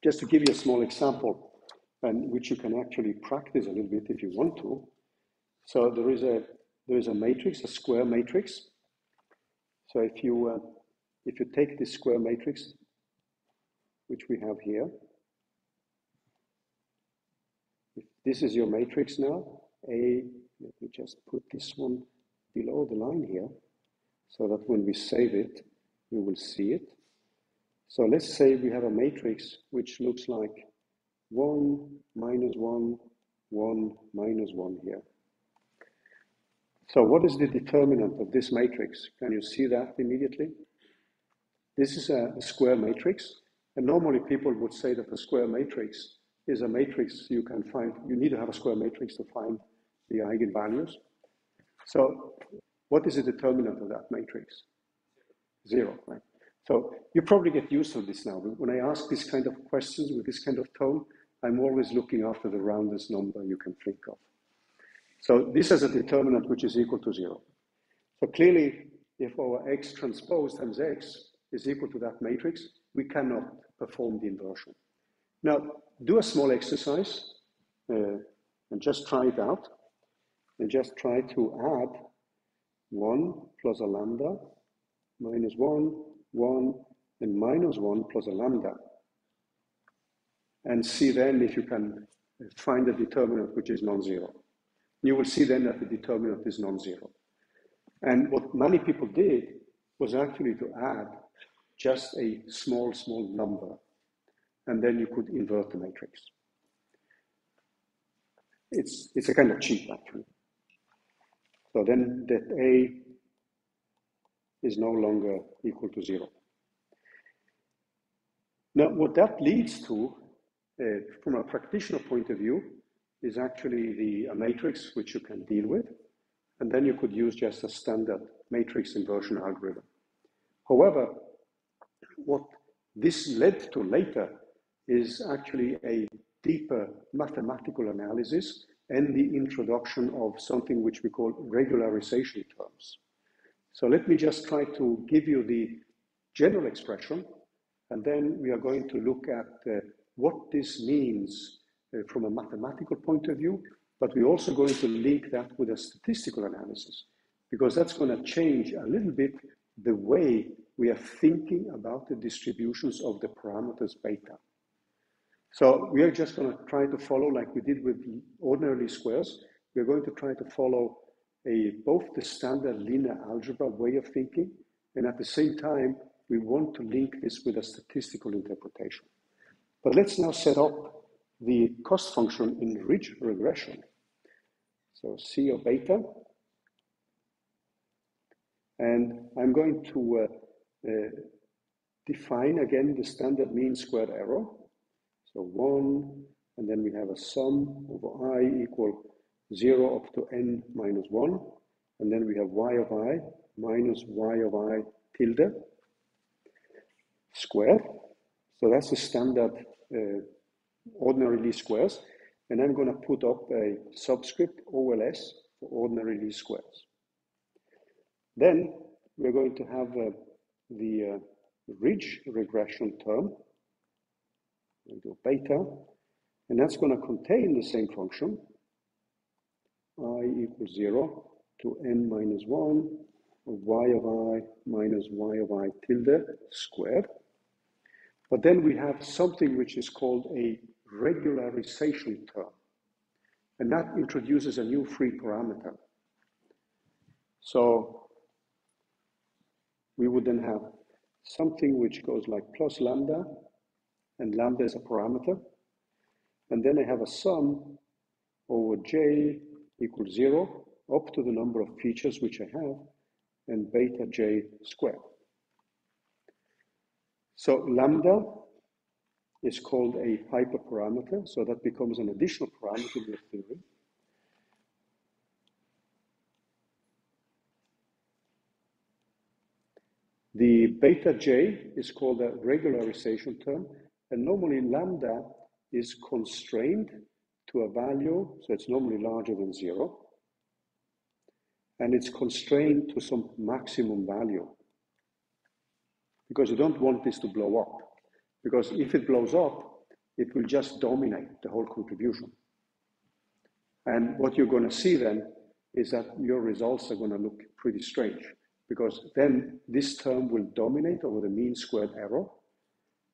Just to give you a small example, and which you can actually practice a little bit if you want to. So there is a there is a matrix, a square matrix. So if you uh, if you take this square matrix, which we have here, this is your matrix now. A, let me just put this one below the line here so that when we save it, you will see it. So let's say we have a matrix which looks like 1, minus 1, 1, minus 1 here. So what is the determinant of this matrix? Can you see that immediately? This is a, square matrix. And normally people would say that a square matrix is a matrix you can find. You need to have a square matrix to find the eigenvalues. So what is the determinant of that matrix? Zero, right? So you probably get used to this now. When I ask these kind of questions with this kind of tone, I'm always looking after the roundest number you can think of. So this is a determinant which is equal to zero. So clearly, if our x transpose times x is equal to that matrix, we cannot perform the inversion. Now, do a small exercise uh, and just try it out. And just try to add 1 plus a lambda minus 1, 1, and minus 1 plus a lambda. And see then if you can find a determinant which is non-zero. You will see then that the determinant is non-zero. And what many people did was actually to add just a small, small number, and then you could invert the matrix. It's, it's a kind of cheat, actually. So then that A is no longer equal to zero. Now, what that leads to, uh, from a practitioner point of view, is actually the a matrix which you can deal with, and then you could use just a standard matrix inversion algorithm. However, what this led to later is actually a deeper mathematical analysis and the introduction of something which we call regularization terms. So let me just try to give you the general expression, and then we are going to look at uh, what this means uh, from a mathematical point of view, but we're also going to link that with a statistical analysis, because that's going to change a little bit the way we are thinking about the distributions of the parameters beta. So we are just going to try to follow, like we did with the ordinary squares, we're going to try to follow a, both the standard linear algebra way of thinking, and at the same time, we want to link this with a statistical interpretation. But let's now set up the cost function in ridge regression. So C of beta, and I'm going to uh, uh, define again the standard mean squared error. So 1, and then we have a sum over i equal 0 up to n minus 1. And then we have y of i minus y of i tilde square. So that's the standard uh, ordinary least squares. And I'm going to put up a subscript OLS for ordinary least squares. Then we're going to have uh, the uh, ridge regression term, we do beta, and that's going to contain the same function, i equals 0 to n minus 1 of y of i minus y of i tilde squared. But then we have something which is called a regularization term. And that introduces a new free parameter. So we would then have something which goes like plus lambda, and lambda is a parameter. And then I have a sum over j equals zero up to the number of features which I have, and beta j squared. So lambda is called a hyperparameter, so that becomes an additional parameter in the theory. The beta j is called a regularization term, and normally lambda is constrained to a value, so it's normally larger than zero, and it's constrained to some maximum value because you don't want this to blow up. Because if it blows up, it will just dominate the whole contribution. And what you're going to see then is that your results are going to look pretty strange because then this term will dominate over the mean squared error.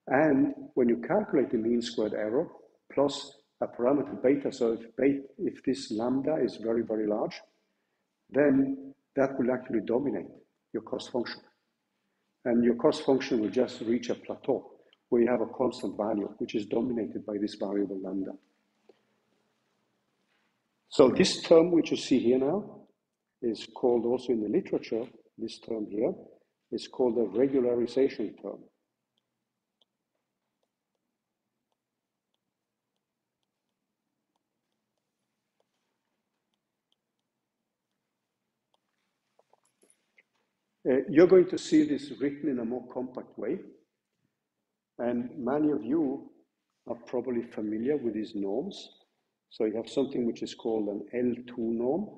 And when you calculate the mean squared error plus a parameter beta, so if, beta, if this lambda is very, very large, then that will actually dominate your cost function. And your cost function will just reach a plateau where you have a constant value, which is dominated by this variable lambda. So this term, which you see here now, is called also in the literature, this term here, is called a regularization term. Uh, you're going to see this written in a more compact way. And many of you are probably familiar with these norms. So you have something which is called an L2 norm.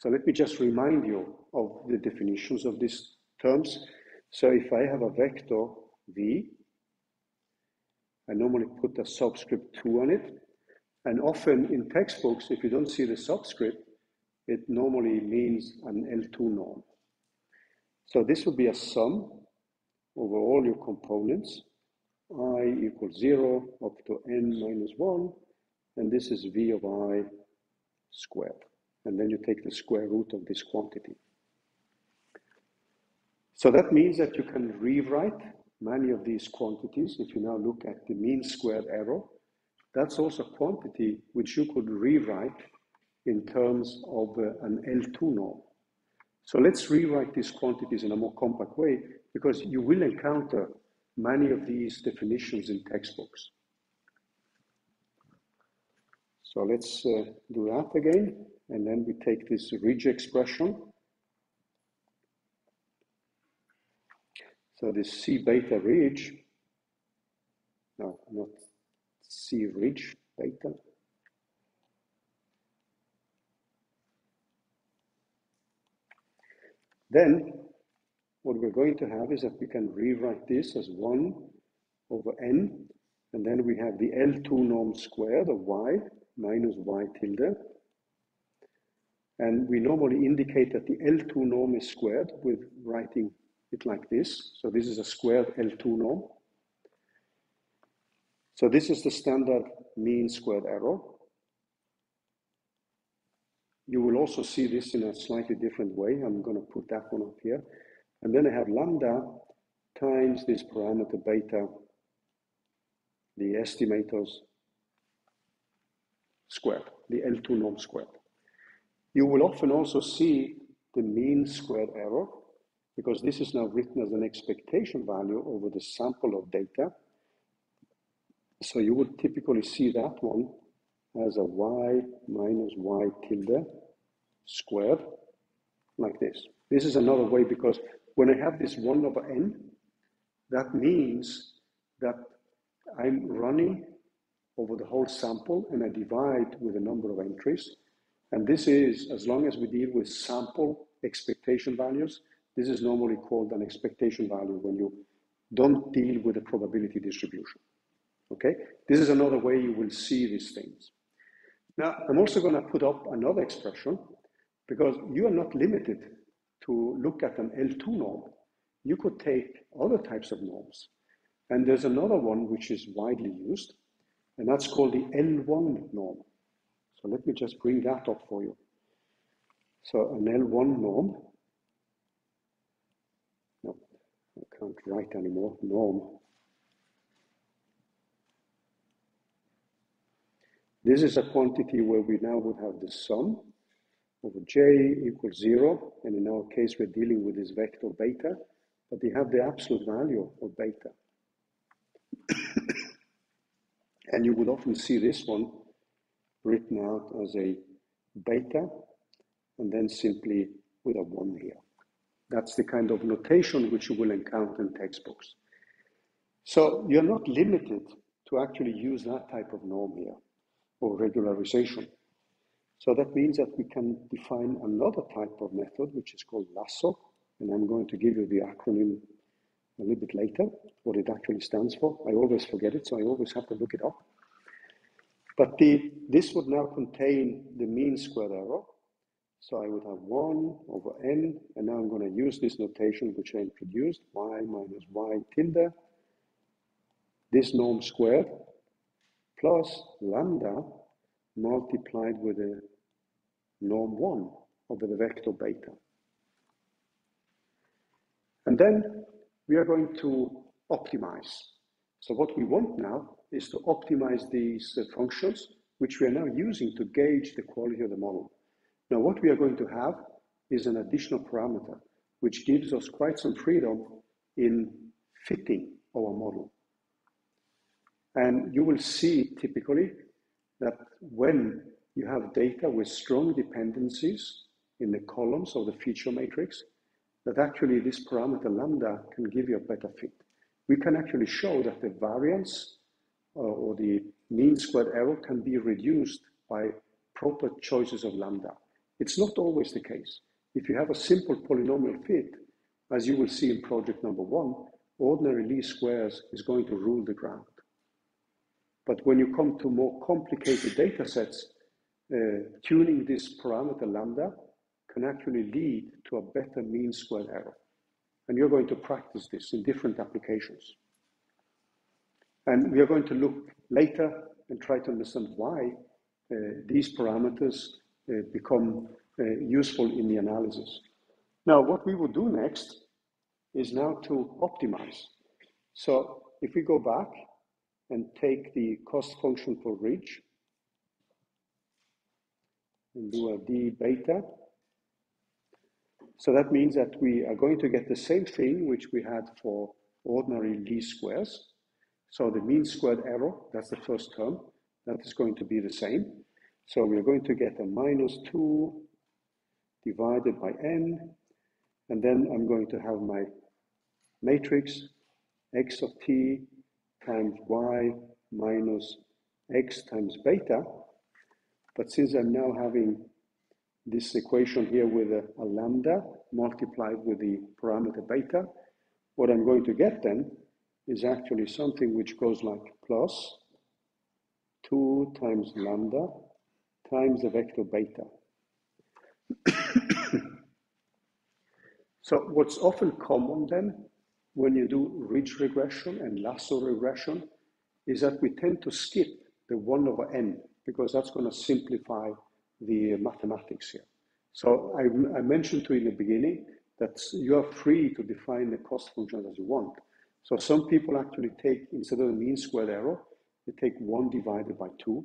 So let me just remind you of the definitions of these terms. So if I have a vector v, I normally put a subscript 2 on it. And often in textbooks, if you don't see the subscript, it normally means an L2 norm. So this would be a sum over all your components, i equals 0 up to n minus 1, and this is v of i squared. And then you take the square root of this quantity. So that means that you can rewrite many of these quantities. If you now look at the mean squared error, that's also a quantity which you could rewrite in terms of uh, an L2 norm. So let's rewrite these quantities in a more compact way because you will encounter many of these definitions in textbooks. So let's uh, do that again. And then we take this ridge expression. So this C beta ridge, no, not C ridge beta, Then what we're going to have is that we can rewrite this as 1 over n, and then we have the L2 norm squared of y minus y tilde. And we normally indicate that the L2 norm is squared with writing it like this. So this is a squared L2 norm. So this is the standard mean squared error. You will also see this in a slightly different way. I'm going to put that one up here. And then I have lambda times this parameter beta, the estimators squared, the L2 norm squared. You will often also see the mean squared error because this is now written as an expectation value over the sample of data. So you would typically see that one as a y minus y tilde squared like this. This is another way because when I have this 1 over n, that means that I'm running over the whole sample and I divide with the number of entries. And this is, as long as we deal with sample expectation values, this is normally called an expectation value when you don't deal with a probability distribution. Okay? This is another way you will see these things. Now, I'm also going to put up another expression because you are not limited to look at an L2 norm. You could take other types of norms. And there's another one which is widely used, and that's called the L1 norm. So let me just bring that up for you. So an L1 norm, no, I can't write anymore, norm. This is a quantity where we now would have the sum over j equals zero. And in our case, we're dealing with this vector beta, but they have the absolute value of beta. <coughs> and you would often see this one written out as a beta, and then simply with a one here. That's the kind of notation which you will encounter in textbooks. So you're not limited to actually use that type of norm here or regularization. So that means that we can define another type of method, which is called lasso. And I'm going to give you the acronym a little bit later, what it actually stands for. I always forget it, so I always have to look it up. But the, this would now contain the mean squared error. So I would have 1 over n, and now I'm going to use this notation which I introduced, y minus y tilde, this norm squared, plus lambda multiplied with the norm 1 over the vector beta. And then we are going to optimize. So what we want now is to optimize these uh, functions, which we are now using to gauge the quality of the model. Now, what we are going to have is an additional parameter, which gives us quite some freedom in fitting our model. And you will see typically that when you have data with strong dependencies in the columns of the feature matrix, that actually this parameter lambda can give you a better fit. We can actually show that the variance uh, or the mean squared error can be reduced by proper choices of lambda. It's not always the case. If you have a simple polynomial fit, as you will see in project number one, ordinary least squares is going to rule the ground. But when you come to more complicated data sets, uh, tuning this parameter lambda can actually lead to a better mean squared error. And you're going to practice this in different applications. And we are going to look later and try to understand why uh, these parameters uh, become uh, useful in the analysis. Now, what we will do next is now to optimize. So if we go back and take the cost function for ridge and do a d beta, so that means that we are going to get the same thing which we had for ordinary least squares. So the mean squared error, that's the first term, that is going to be the same. So we are going to get a minus 2 divided by n, and then I'm going to have my matrix x of t times y minus x times beta. But since I'm now having this equation here with a, a, lambda multiplied with the parameter beta, what I'm going to get then is actually something which goes like plus 2 times lambda times the vector beta. <coughs> so what's often common then when you do ridge regression and lasso regression is that we tend to skip the 1 over n because that's going to simplify the mathematics here. So I, I, mentioned to you in the beginning that you are free to define the cost function as you want. So some people actually take, instead of the mean squared error, they take 1 divided by 2,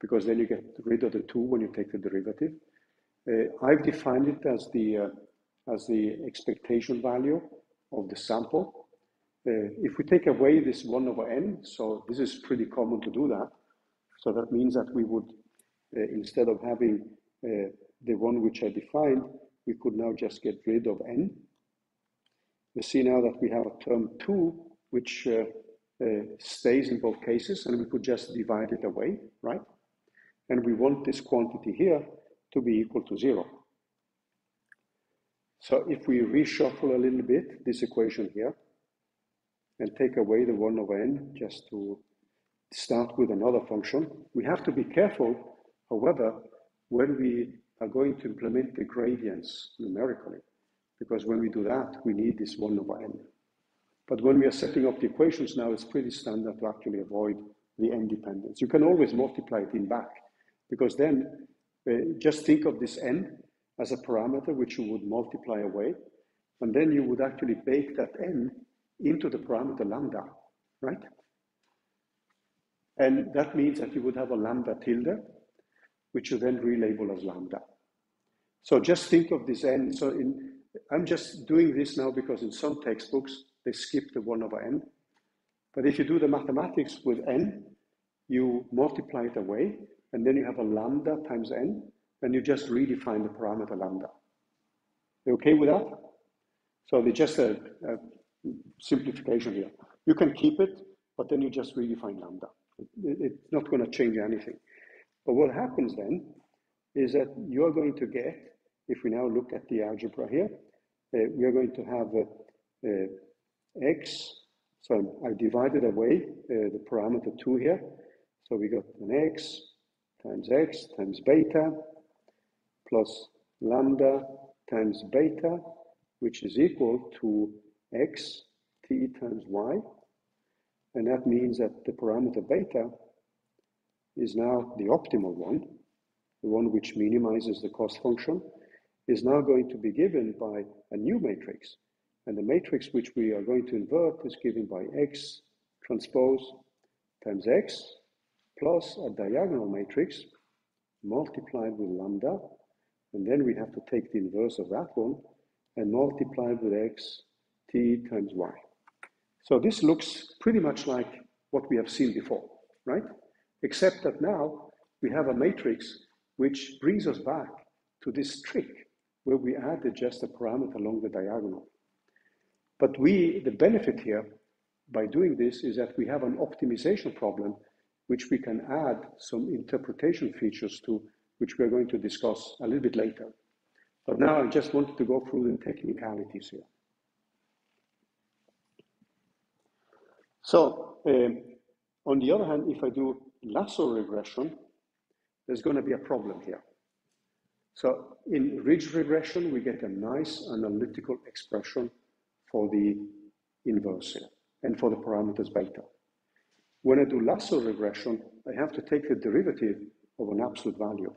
because then you get rid of the 2 when you take the derivative. Uh, I've defined it as the, uh, as the expectation value of the sample. Uh, if we take away this 1 over n, so this is pretty common to do that, so that means that we would uh, instead of having uh, the one which I defined, we could now just get rid of n. You see now that we have a term 2, which uh, stays in both cases, and we could just divide it away, right? And we want this quantity here to be equal to 0. So if we reshuffle a little bit this equation here and take away the 1 over n just to start with another function, we have to be careful However, when we are going to implement the gradients numerically, because when we do that, we need this 1 over n. But when we are setting up the equations now, it's pretty standard to actually avoid the n dependence. You can always multiply it in back, because then uh, just think of this n as a parameter which you would multiply away, and then you would actually bake that n into the parameter lambda, right? And that means that you would have a lambda tilde, which you then relabel as lambda. So just think of this n. So in, I'm just doing this now because in some textbooks, they skip the 1 over n. But if you do the mathematics with n, you multiply it away, and then you have a lambda times n, and you just redefine the parameter lambda. You okay with that? So it's just a, a simplification here. You can keep it, but then you just redefine lambda. It, it's not going to change anything. But what happens then is that you're going to get, if we now look at the algebra here, uh, we are going to have uh, uh, x, so I divided away uh, the parameter 2 here. So we got an x times x times beta plus lambda times beta, which is equal to x t times y. And that means that the parameter beta is now the optimal one, the one which minimizes the cost function, is now going to be given by a new matrix. And the matrix which we are going to invert is given by x transpose times x plus a diagonal matrix multiplied with lambda. And then we have to take the inverse of that one and multiply with x t times y. So this looks pretty much like what we have seen before, right? Except that now we have a matrix which brings us back to this trick where we added just a parameter along the diagonal. But we, the benefit here by doing this is that we have an optimization problem which we can add some interpretation features to, which we're going to discuss a little bit later. But now I just wanted to go through the technicalities here. So um, on the other hand, if I do lasso regression, there's going to be a problem here. So in ridge regression, we get a nice analytical expression for the inverse here and for the parameters beta. When I do lasso regression, I have to take the derivative of an absolute value.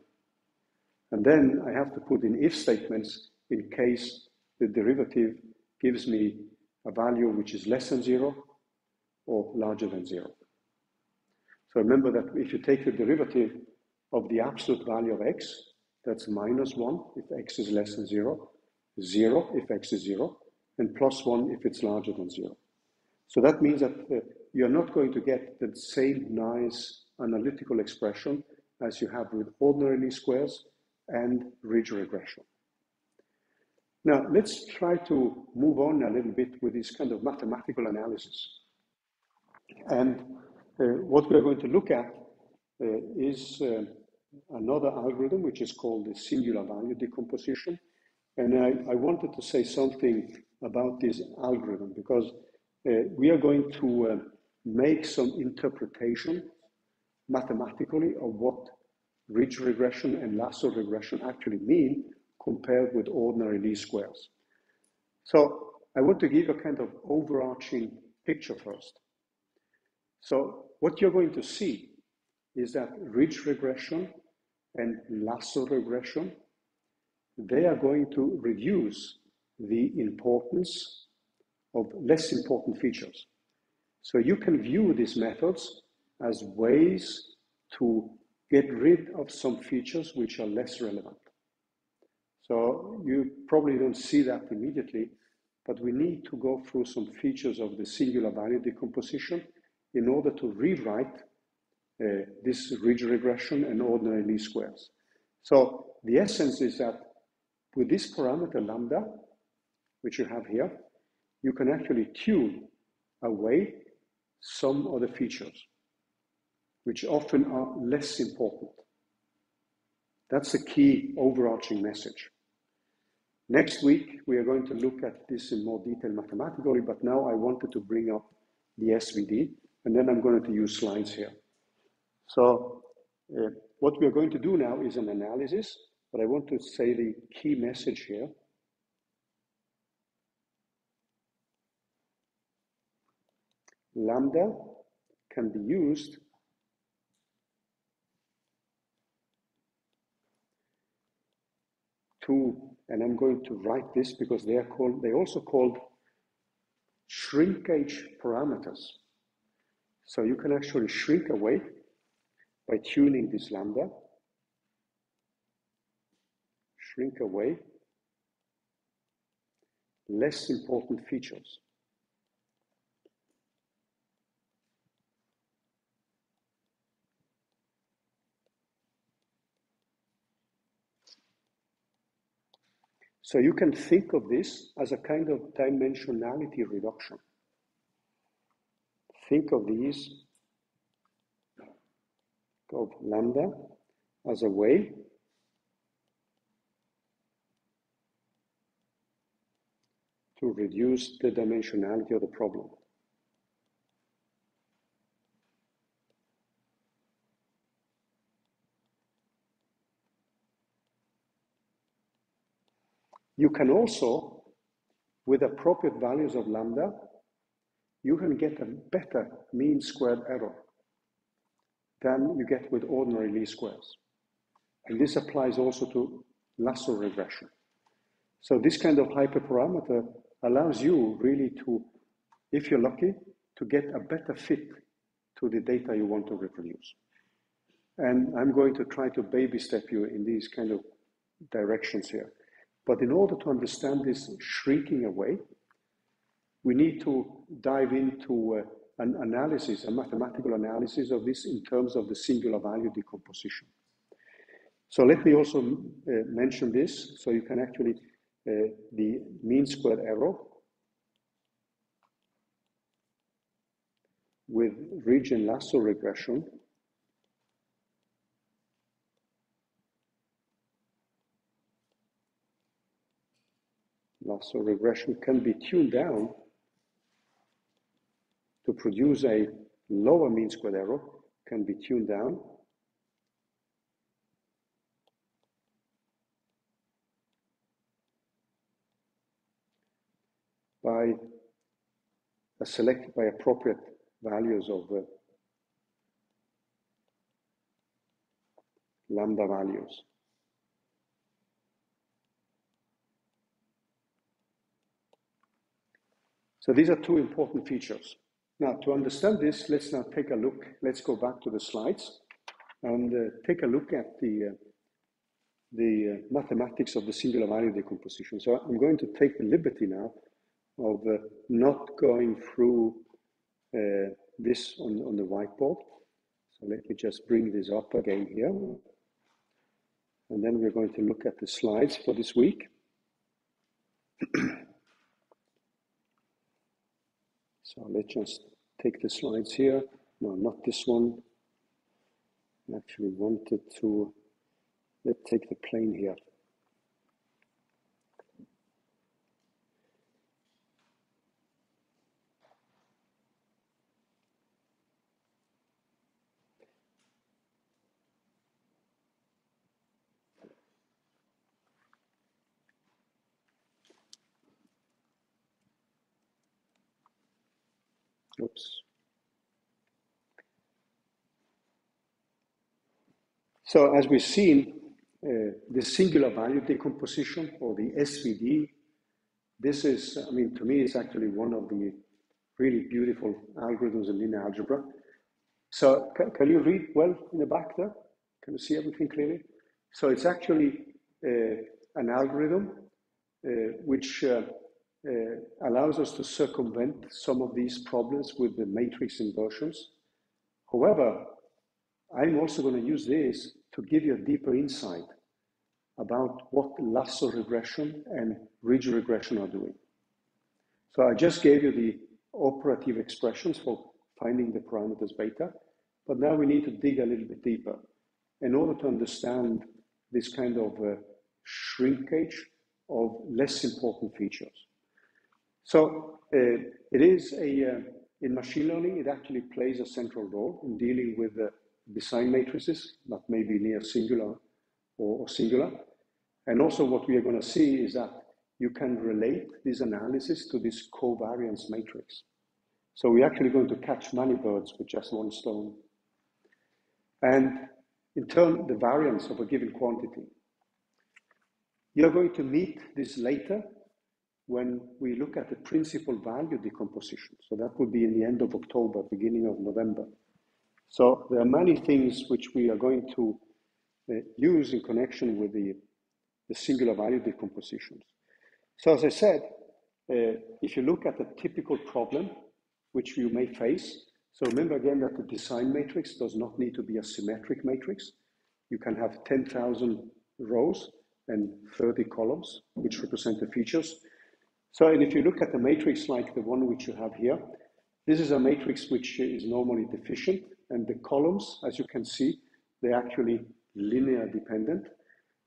And then I have to put in if statements in case the derivative gives me a value which is less than zero or larger than zero. So remember that if you take the derivative of the absolute value of x, that's minus 1 if x is less than 0, 0 if x is 0, and plus 1 if it's larger than 0. So that means that uh, you're not going to get the same nice analytical expression as you have with ordinary least squares and ridge regression. Now, let's try to move on a little bit with this kind of mathematical analysis. And uh, what we're going to look at uh, is uh, another algorithm, which is called the singular value decomposition. And I, I wanted to say something about this algorithm because uh, we are going to uh, make some interpretation mathematically of what ridge regression and lasso regression actually mean compared with ordinary least squares. So I want to give a kind of overarching picture first. So what you're going to see is that ridge regression and lasso regression, they are going to reduce the importance of less important features. So you can view these methods as ways to get rid of some features which are less relevant. So you probably don't see that immediately, but we need to go through some features of the singular value decomposition in order to rewrite uh, this ridge regression and ordinary least squares. So the essence is that with this parameter lambda, which you have here, you can actually tune away some of the features, which often are less important. That's the key overarching message. Next week, we are going to look at this in more detail mathematically, but now I wanted to bring up the SVD, and then I'm going to use slides here. So uh, what we are going to do now is an analysis, but I want to say the key message here. Lambda can be used to, and I'm going to write this because they are called, they also called shrinkage parameters. So you can actually shrink away by tuning this lambda, shrink away less important features. So you can think of this as a kind of dimensionality reduction. Think of these of lambda as a way to reduce the dimensionality of the problem. You can also, with appropriate values of lambda, you can get a better mean squared error. than you get with ordinary least squares. And this applies also to lasso regression. So this kind of hyperparameter allows you really to, if you're lucky, to get a better fit to the data you want to reproduce. And I'm going to try to baby step you in these kind of directions here. But in order to understand this shrinking away, we need to dive into uh, an analysis, a mathematical analysis of this in terms of the singular value decomposition. So let me also uh, mention this, so you can actually, uh, the mean squared error with ridge and lasso regression lasso regression can be tuned down to produce a lower mean squared error can be tuned down by a select by appropriate values of uh, lambda values. So these are two important features. Now, to understand this, let's now take a look. Let's go back to the slides and uh, take a look at the, uh, the uh, mathematics of the singular value decomposition. So I'm going to take the liberty now of uh, not going through uh, this on, on the whiteboard. So let me just bring this up again here. And then we're going to look at the slides for this week. <clears throat> So let's just take the slides here. No, not this one. I actually wanted to, let's take the plane here. Oops. So as we've seen, uh, the singular value decomposition or the SVD, this is, I mean, to me, it's actually one of the really beautiful algorithms in linear algebra. So can, can you read well in the back there? Can you see everything clearly? So it's actually uh, an algorithm uh, which uh, allows us to circumvent some of these problems with the matrix inversions. However, I'm also going to use this to give you a deeper insight about what lasso regression and ridge regression are doing. So I just gave you the operative expressions for finding the parameters beta, but now we need to dig a little bit deeper in order to understand this kind of uh, shrinkage of less important features. So uh, it is a, uh, in machine learning, it actually plays a central role in dealing with the design matrices that may be near singular or, or singular. And also what we are going to see is that you can relate this analysis to this covariance matrix. So we're actually going to catch many birds with just one stone. And in turn, the variance of a given quantity. You're going to meet this later when we look at the principal value decomposition. So that would be in the end of October, beginning of November. So there are many things which we are going to uh, use in connection with the, the singular value decompositions. So as I said, uh, if you look at a typical problem which you may face, so remember again that the design matrix does not need to be a symmetric matrix. You can have 10,000 rows and 30 columns, which represent the features. So, and if you look at the matrix like the one which you have here, this is a matrix which is normally deficient, and the columns, as you can see, they're actually linear dependent.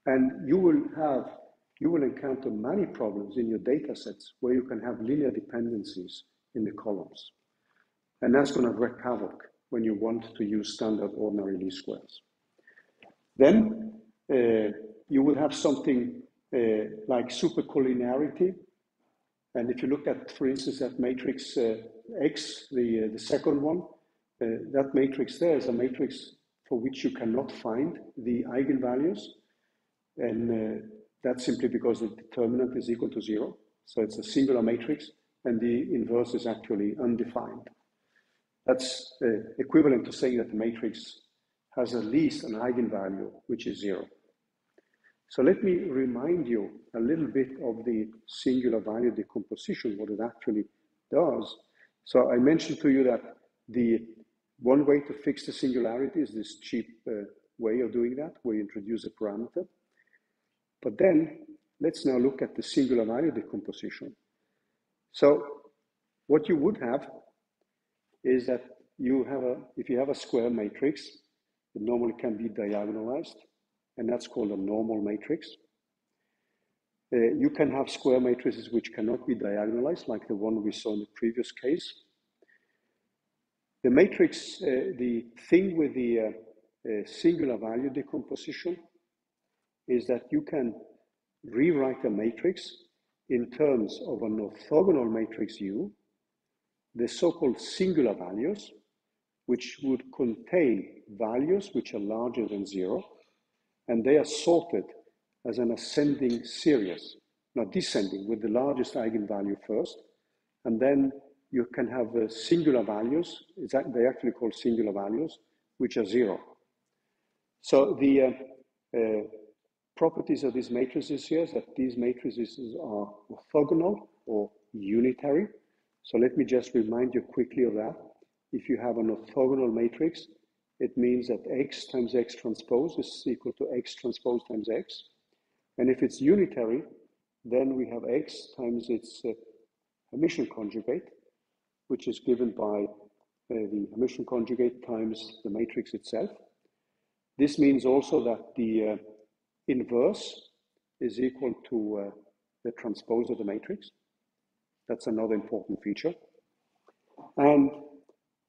And you will have, you will encounter many problems in your data sets where you can have linear dependencies in the columns. And that's going to wreak havoc when you want to use standard ordinary least squares. Then uh, you will have something uh, like supercollinearity, and if you look at, for instance, that matrix uh, X, the, uh, the second one, uh, that matrix there is a matrix for which you cannot find the eigenvalues. And uh, that's simply because the determinant is equal to zero. So it's a singular matrix and the inverse is actually undefined. That's uh, equivalent to saying that the matrix has at least an eigenvalue, which is zero. So let me remind you a little bit of the singular value decomposition, what it actually does. So I mentioned to you that the one way to fix the singularity is this cheap uh, way of doing that, where you introduce a parameter. But then let's now look at the singular value decomposition. So what you would have is that you have a, if you have a square matrix, it normally can be diagonalized, and that's called a normal matrix. Uh, you can have square matrices which cannot be diagonalized, like the one we saw in the previous case. The matrix, uh, the thing with the uh, uh singular value decomposition is that you can rewrite a matrix in terms of an orthogonal matrix U, the so-called singular values, which would contain values which are larger than zero, and they are sorted as an ascending series, not descending with the largest eigenvalue first, and then you can have uh, singular values, they actually call singular values, which are zero. So the uh, uh, properties of these matrices here is that these matrices are orthogonal or unitary. So let me just remind you quickly of that. If you have an orthogonal matrix, it means that x times x transpose is equal to x transpose times x. And if it's unitary, then we have x times its uh, conjugate, which is given by uh, the Hermitian conjugate times the matrix itself. This means also that the uh, inverse is equal to uh, the transpose of the matrix. That's another important feature. And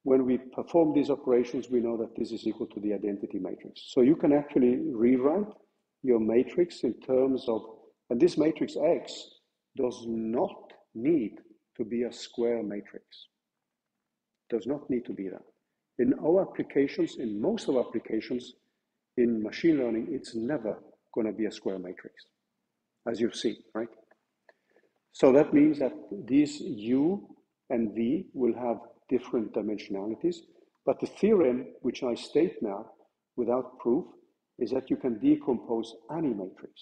when we perform these operations, we know that this is equal to the identity matrix. So you can actually rewrite your matrix in terms of, and this matrix X does not need to be a square matrix. Does not need to be that. In our applications, in most of our applications in machine learning, it's never going to be a square matrix, as you see, right? So that means that these U and V will have different dimensionalities, but the theorem, which I state now without proof, is that you can decompose any matrix,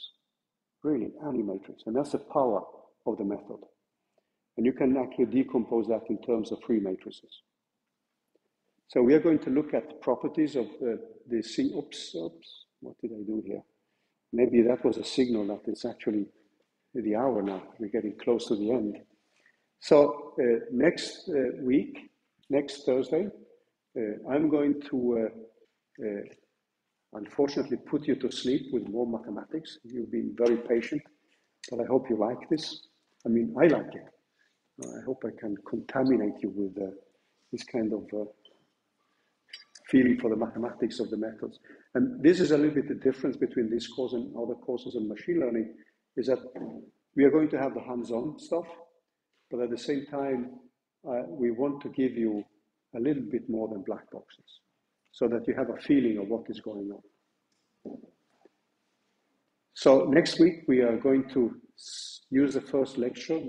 really any matrix, and that's the power of the method. And you can actually decompose that in terms of free matrices. So we are going to look at properties of uh, the, oops, oops, what did I do here? maybe that was a signal that it's actually the hour now. We're getting close to the end. So uh, next uh, week, next Thursday, uh, I'm going to uh, uh, unfortunately put you to sleep with more mathematics. You've been very patient, but I hope you like this. I mean, I like it. I hope I can contaminate you with uh, this kind of feeling for the mathematics of the methods. And this is a little bit the difference between this course and other courses in machine learning, is that we are going to have the hands-on stuff, but at the same time, uh, Uh, we want to give you a little bit more than black boxes, so that you have a feeling of what is going on. So next week, we are going to use the first lecture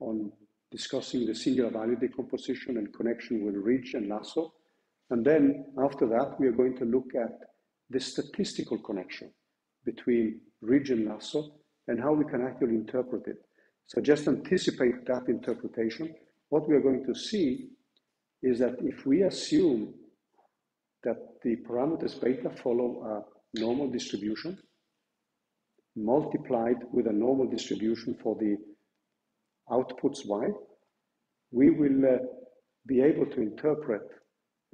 on discussing the singular value decomposition and connection with ridge and lasso. And then after that, we are going to look at the statistical connection between ridge and lasso and how we can actually interpret it. So just anticipate that interpretation. What we are going to see is that if we assume that the parameters beta follow a normal distribution multiplied with a normal distribution for the outputs y, we will uh, be able to interpret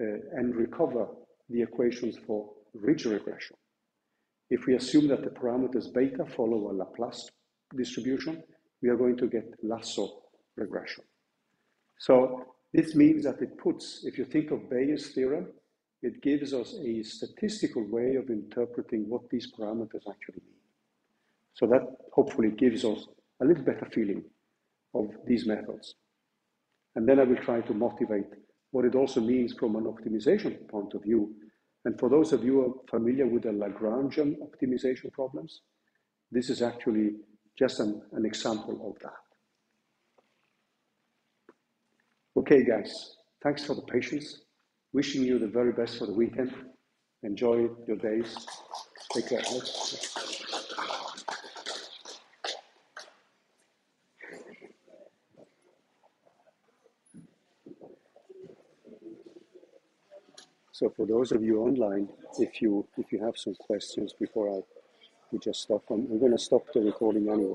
uh, and recover the equations for ridge regression. If we assume that the parameters beta follow a Laplace distribution, we are going to get lasso regression. So this means that it puts, if you think of Bayes' theorem, it gives us a statistical way of interpreting what these parameters actually mean. So that hopefully gives us a little better feeling of these methods. And then I will try to motivate what it also means from an optimization point of view And for those of you who are familiar with the Lagrangian optimization problems, this is actually just an, an example of that. Okay, guys, thanks for the patience. Wishing you the very best for the weekend. Enjoy your days. Take care. So for those of you online, if you if you have some questions before I we just stop, I'm, I'm going to stop the recording anyway.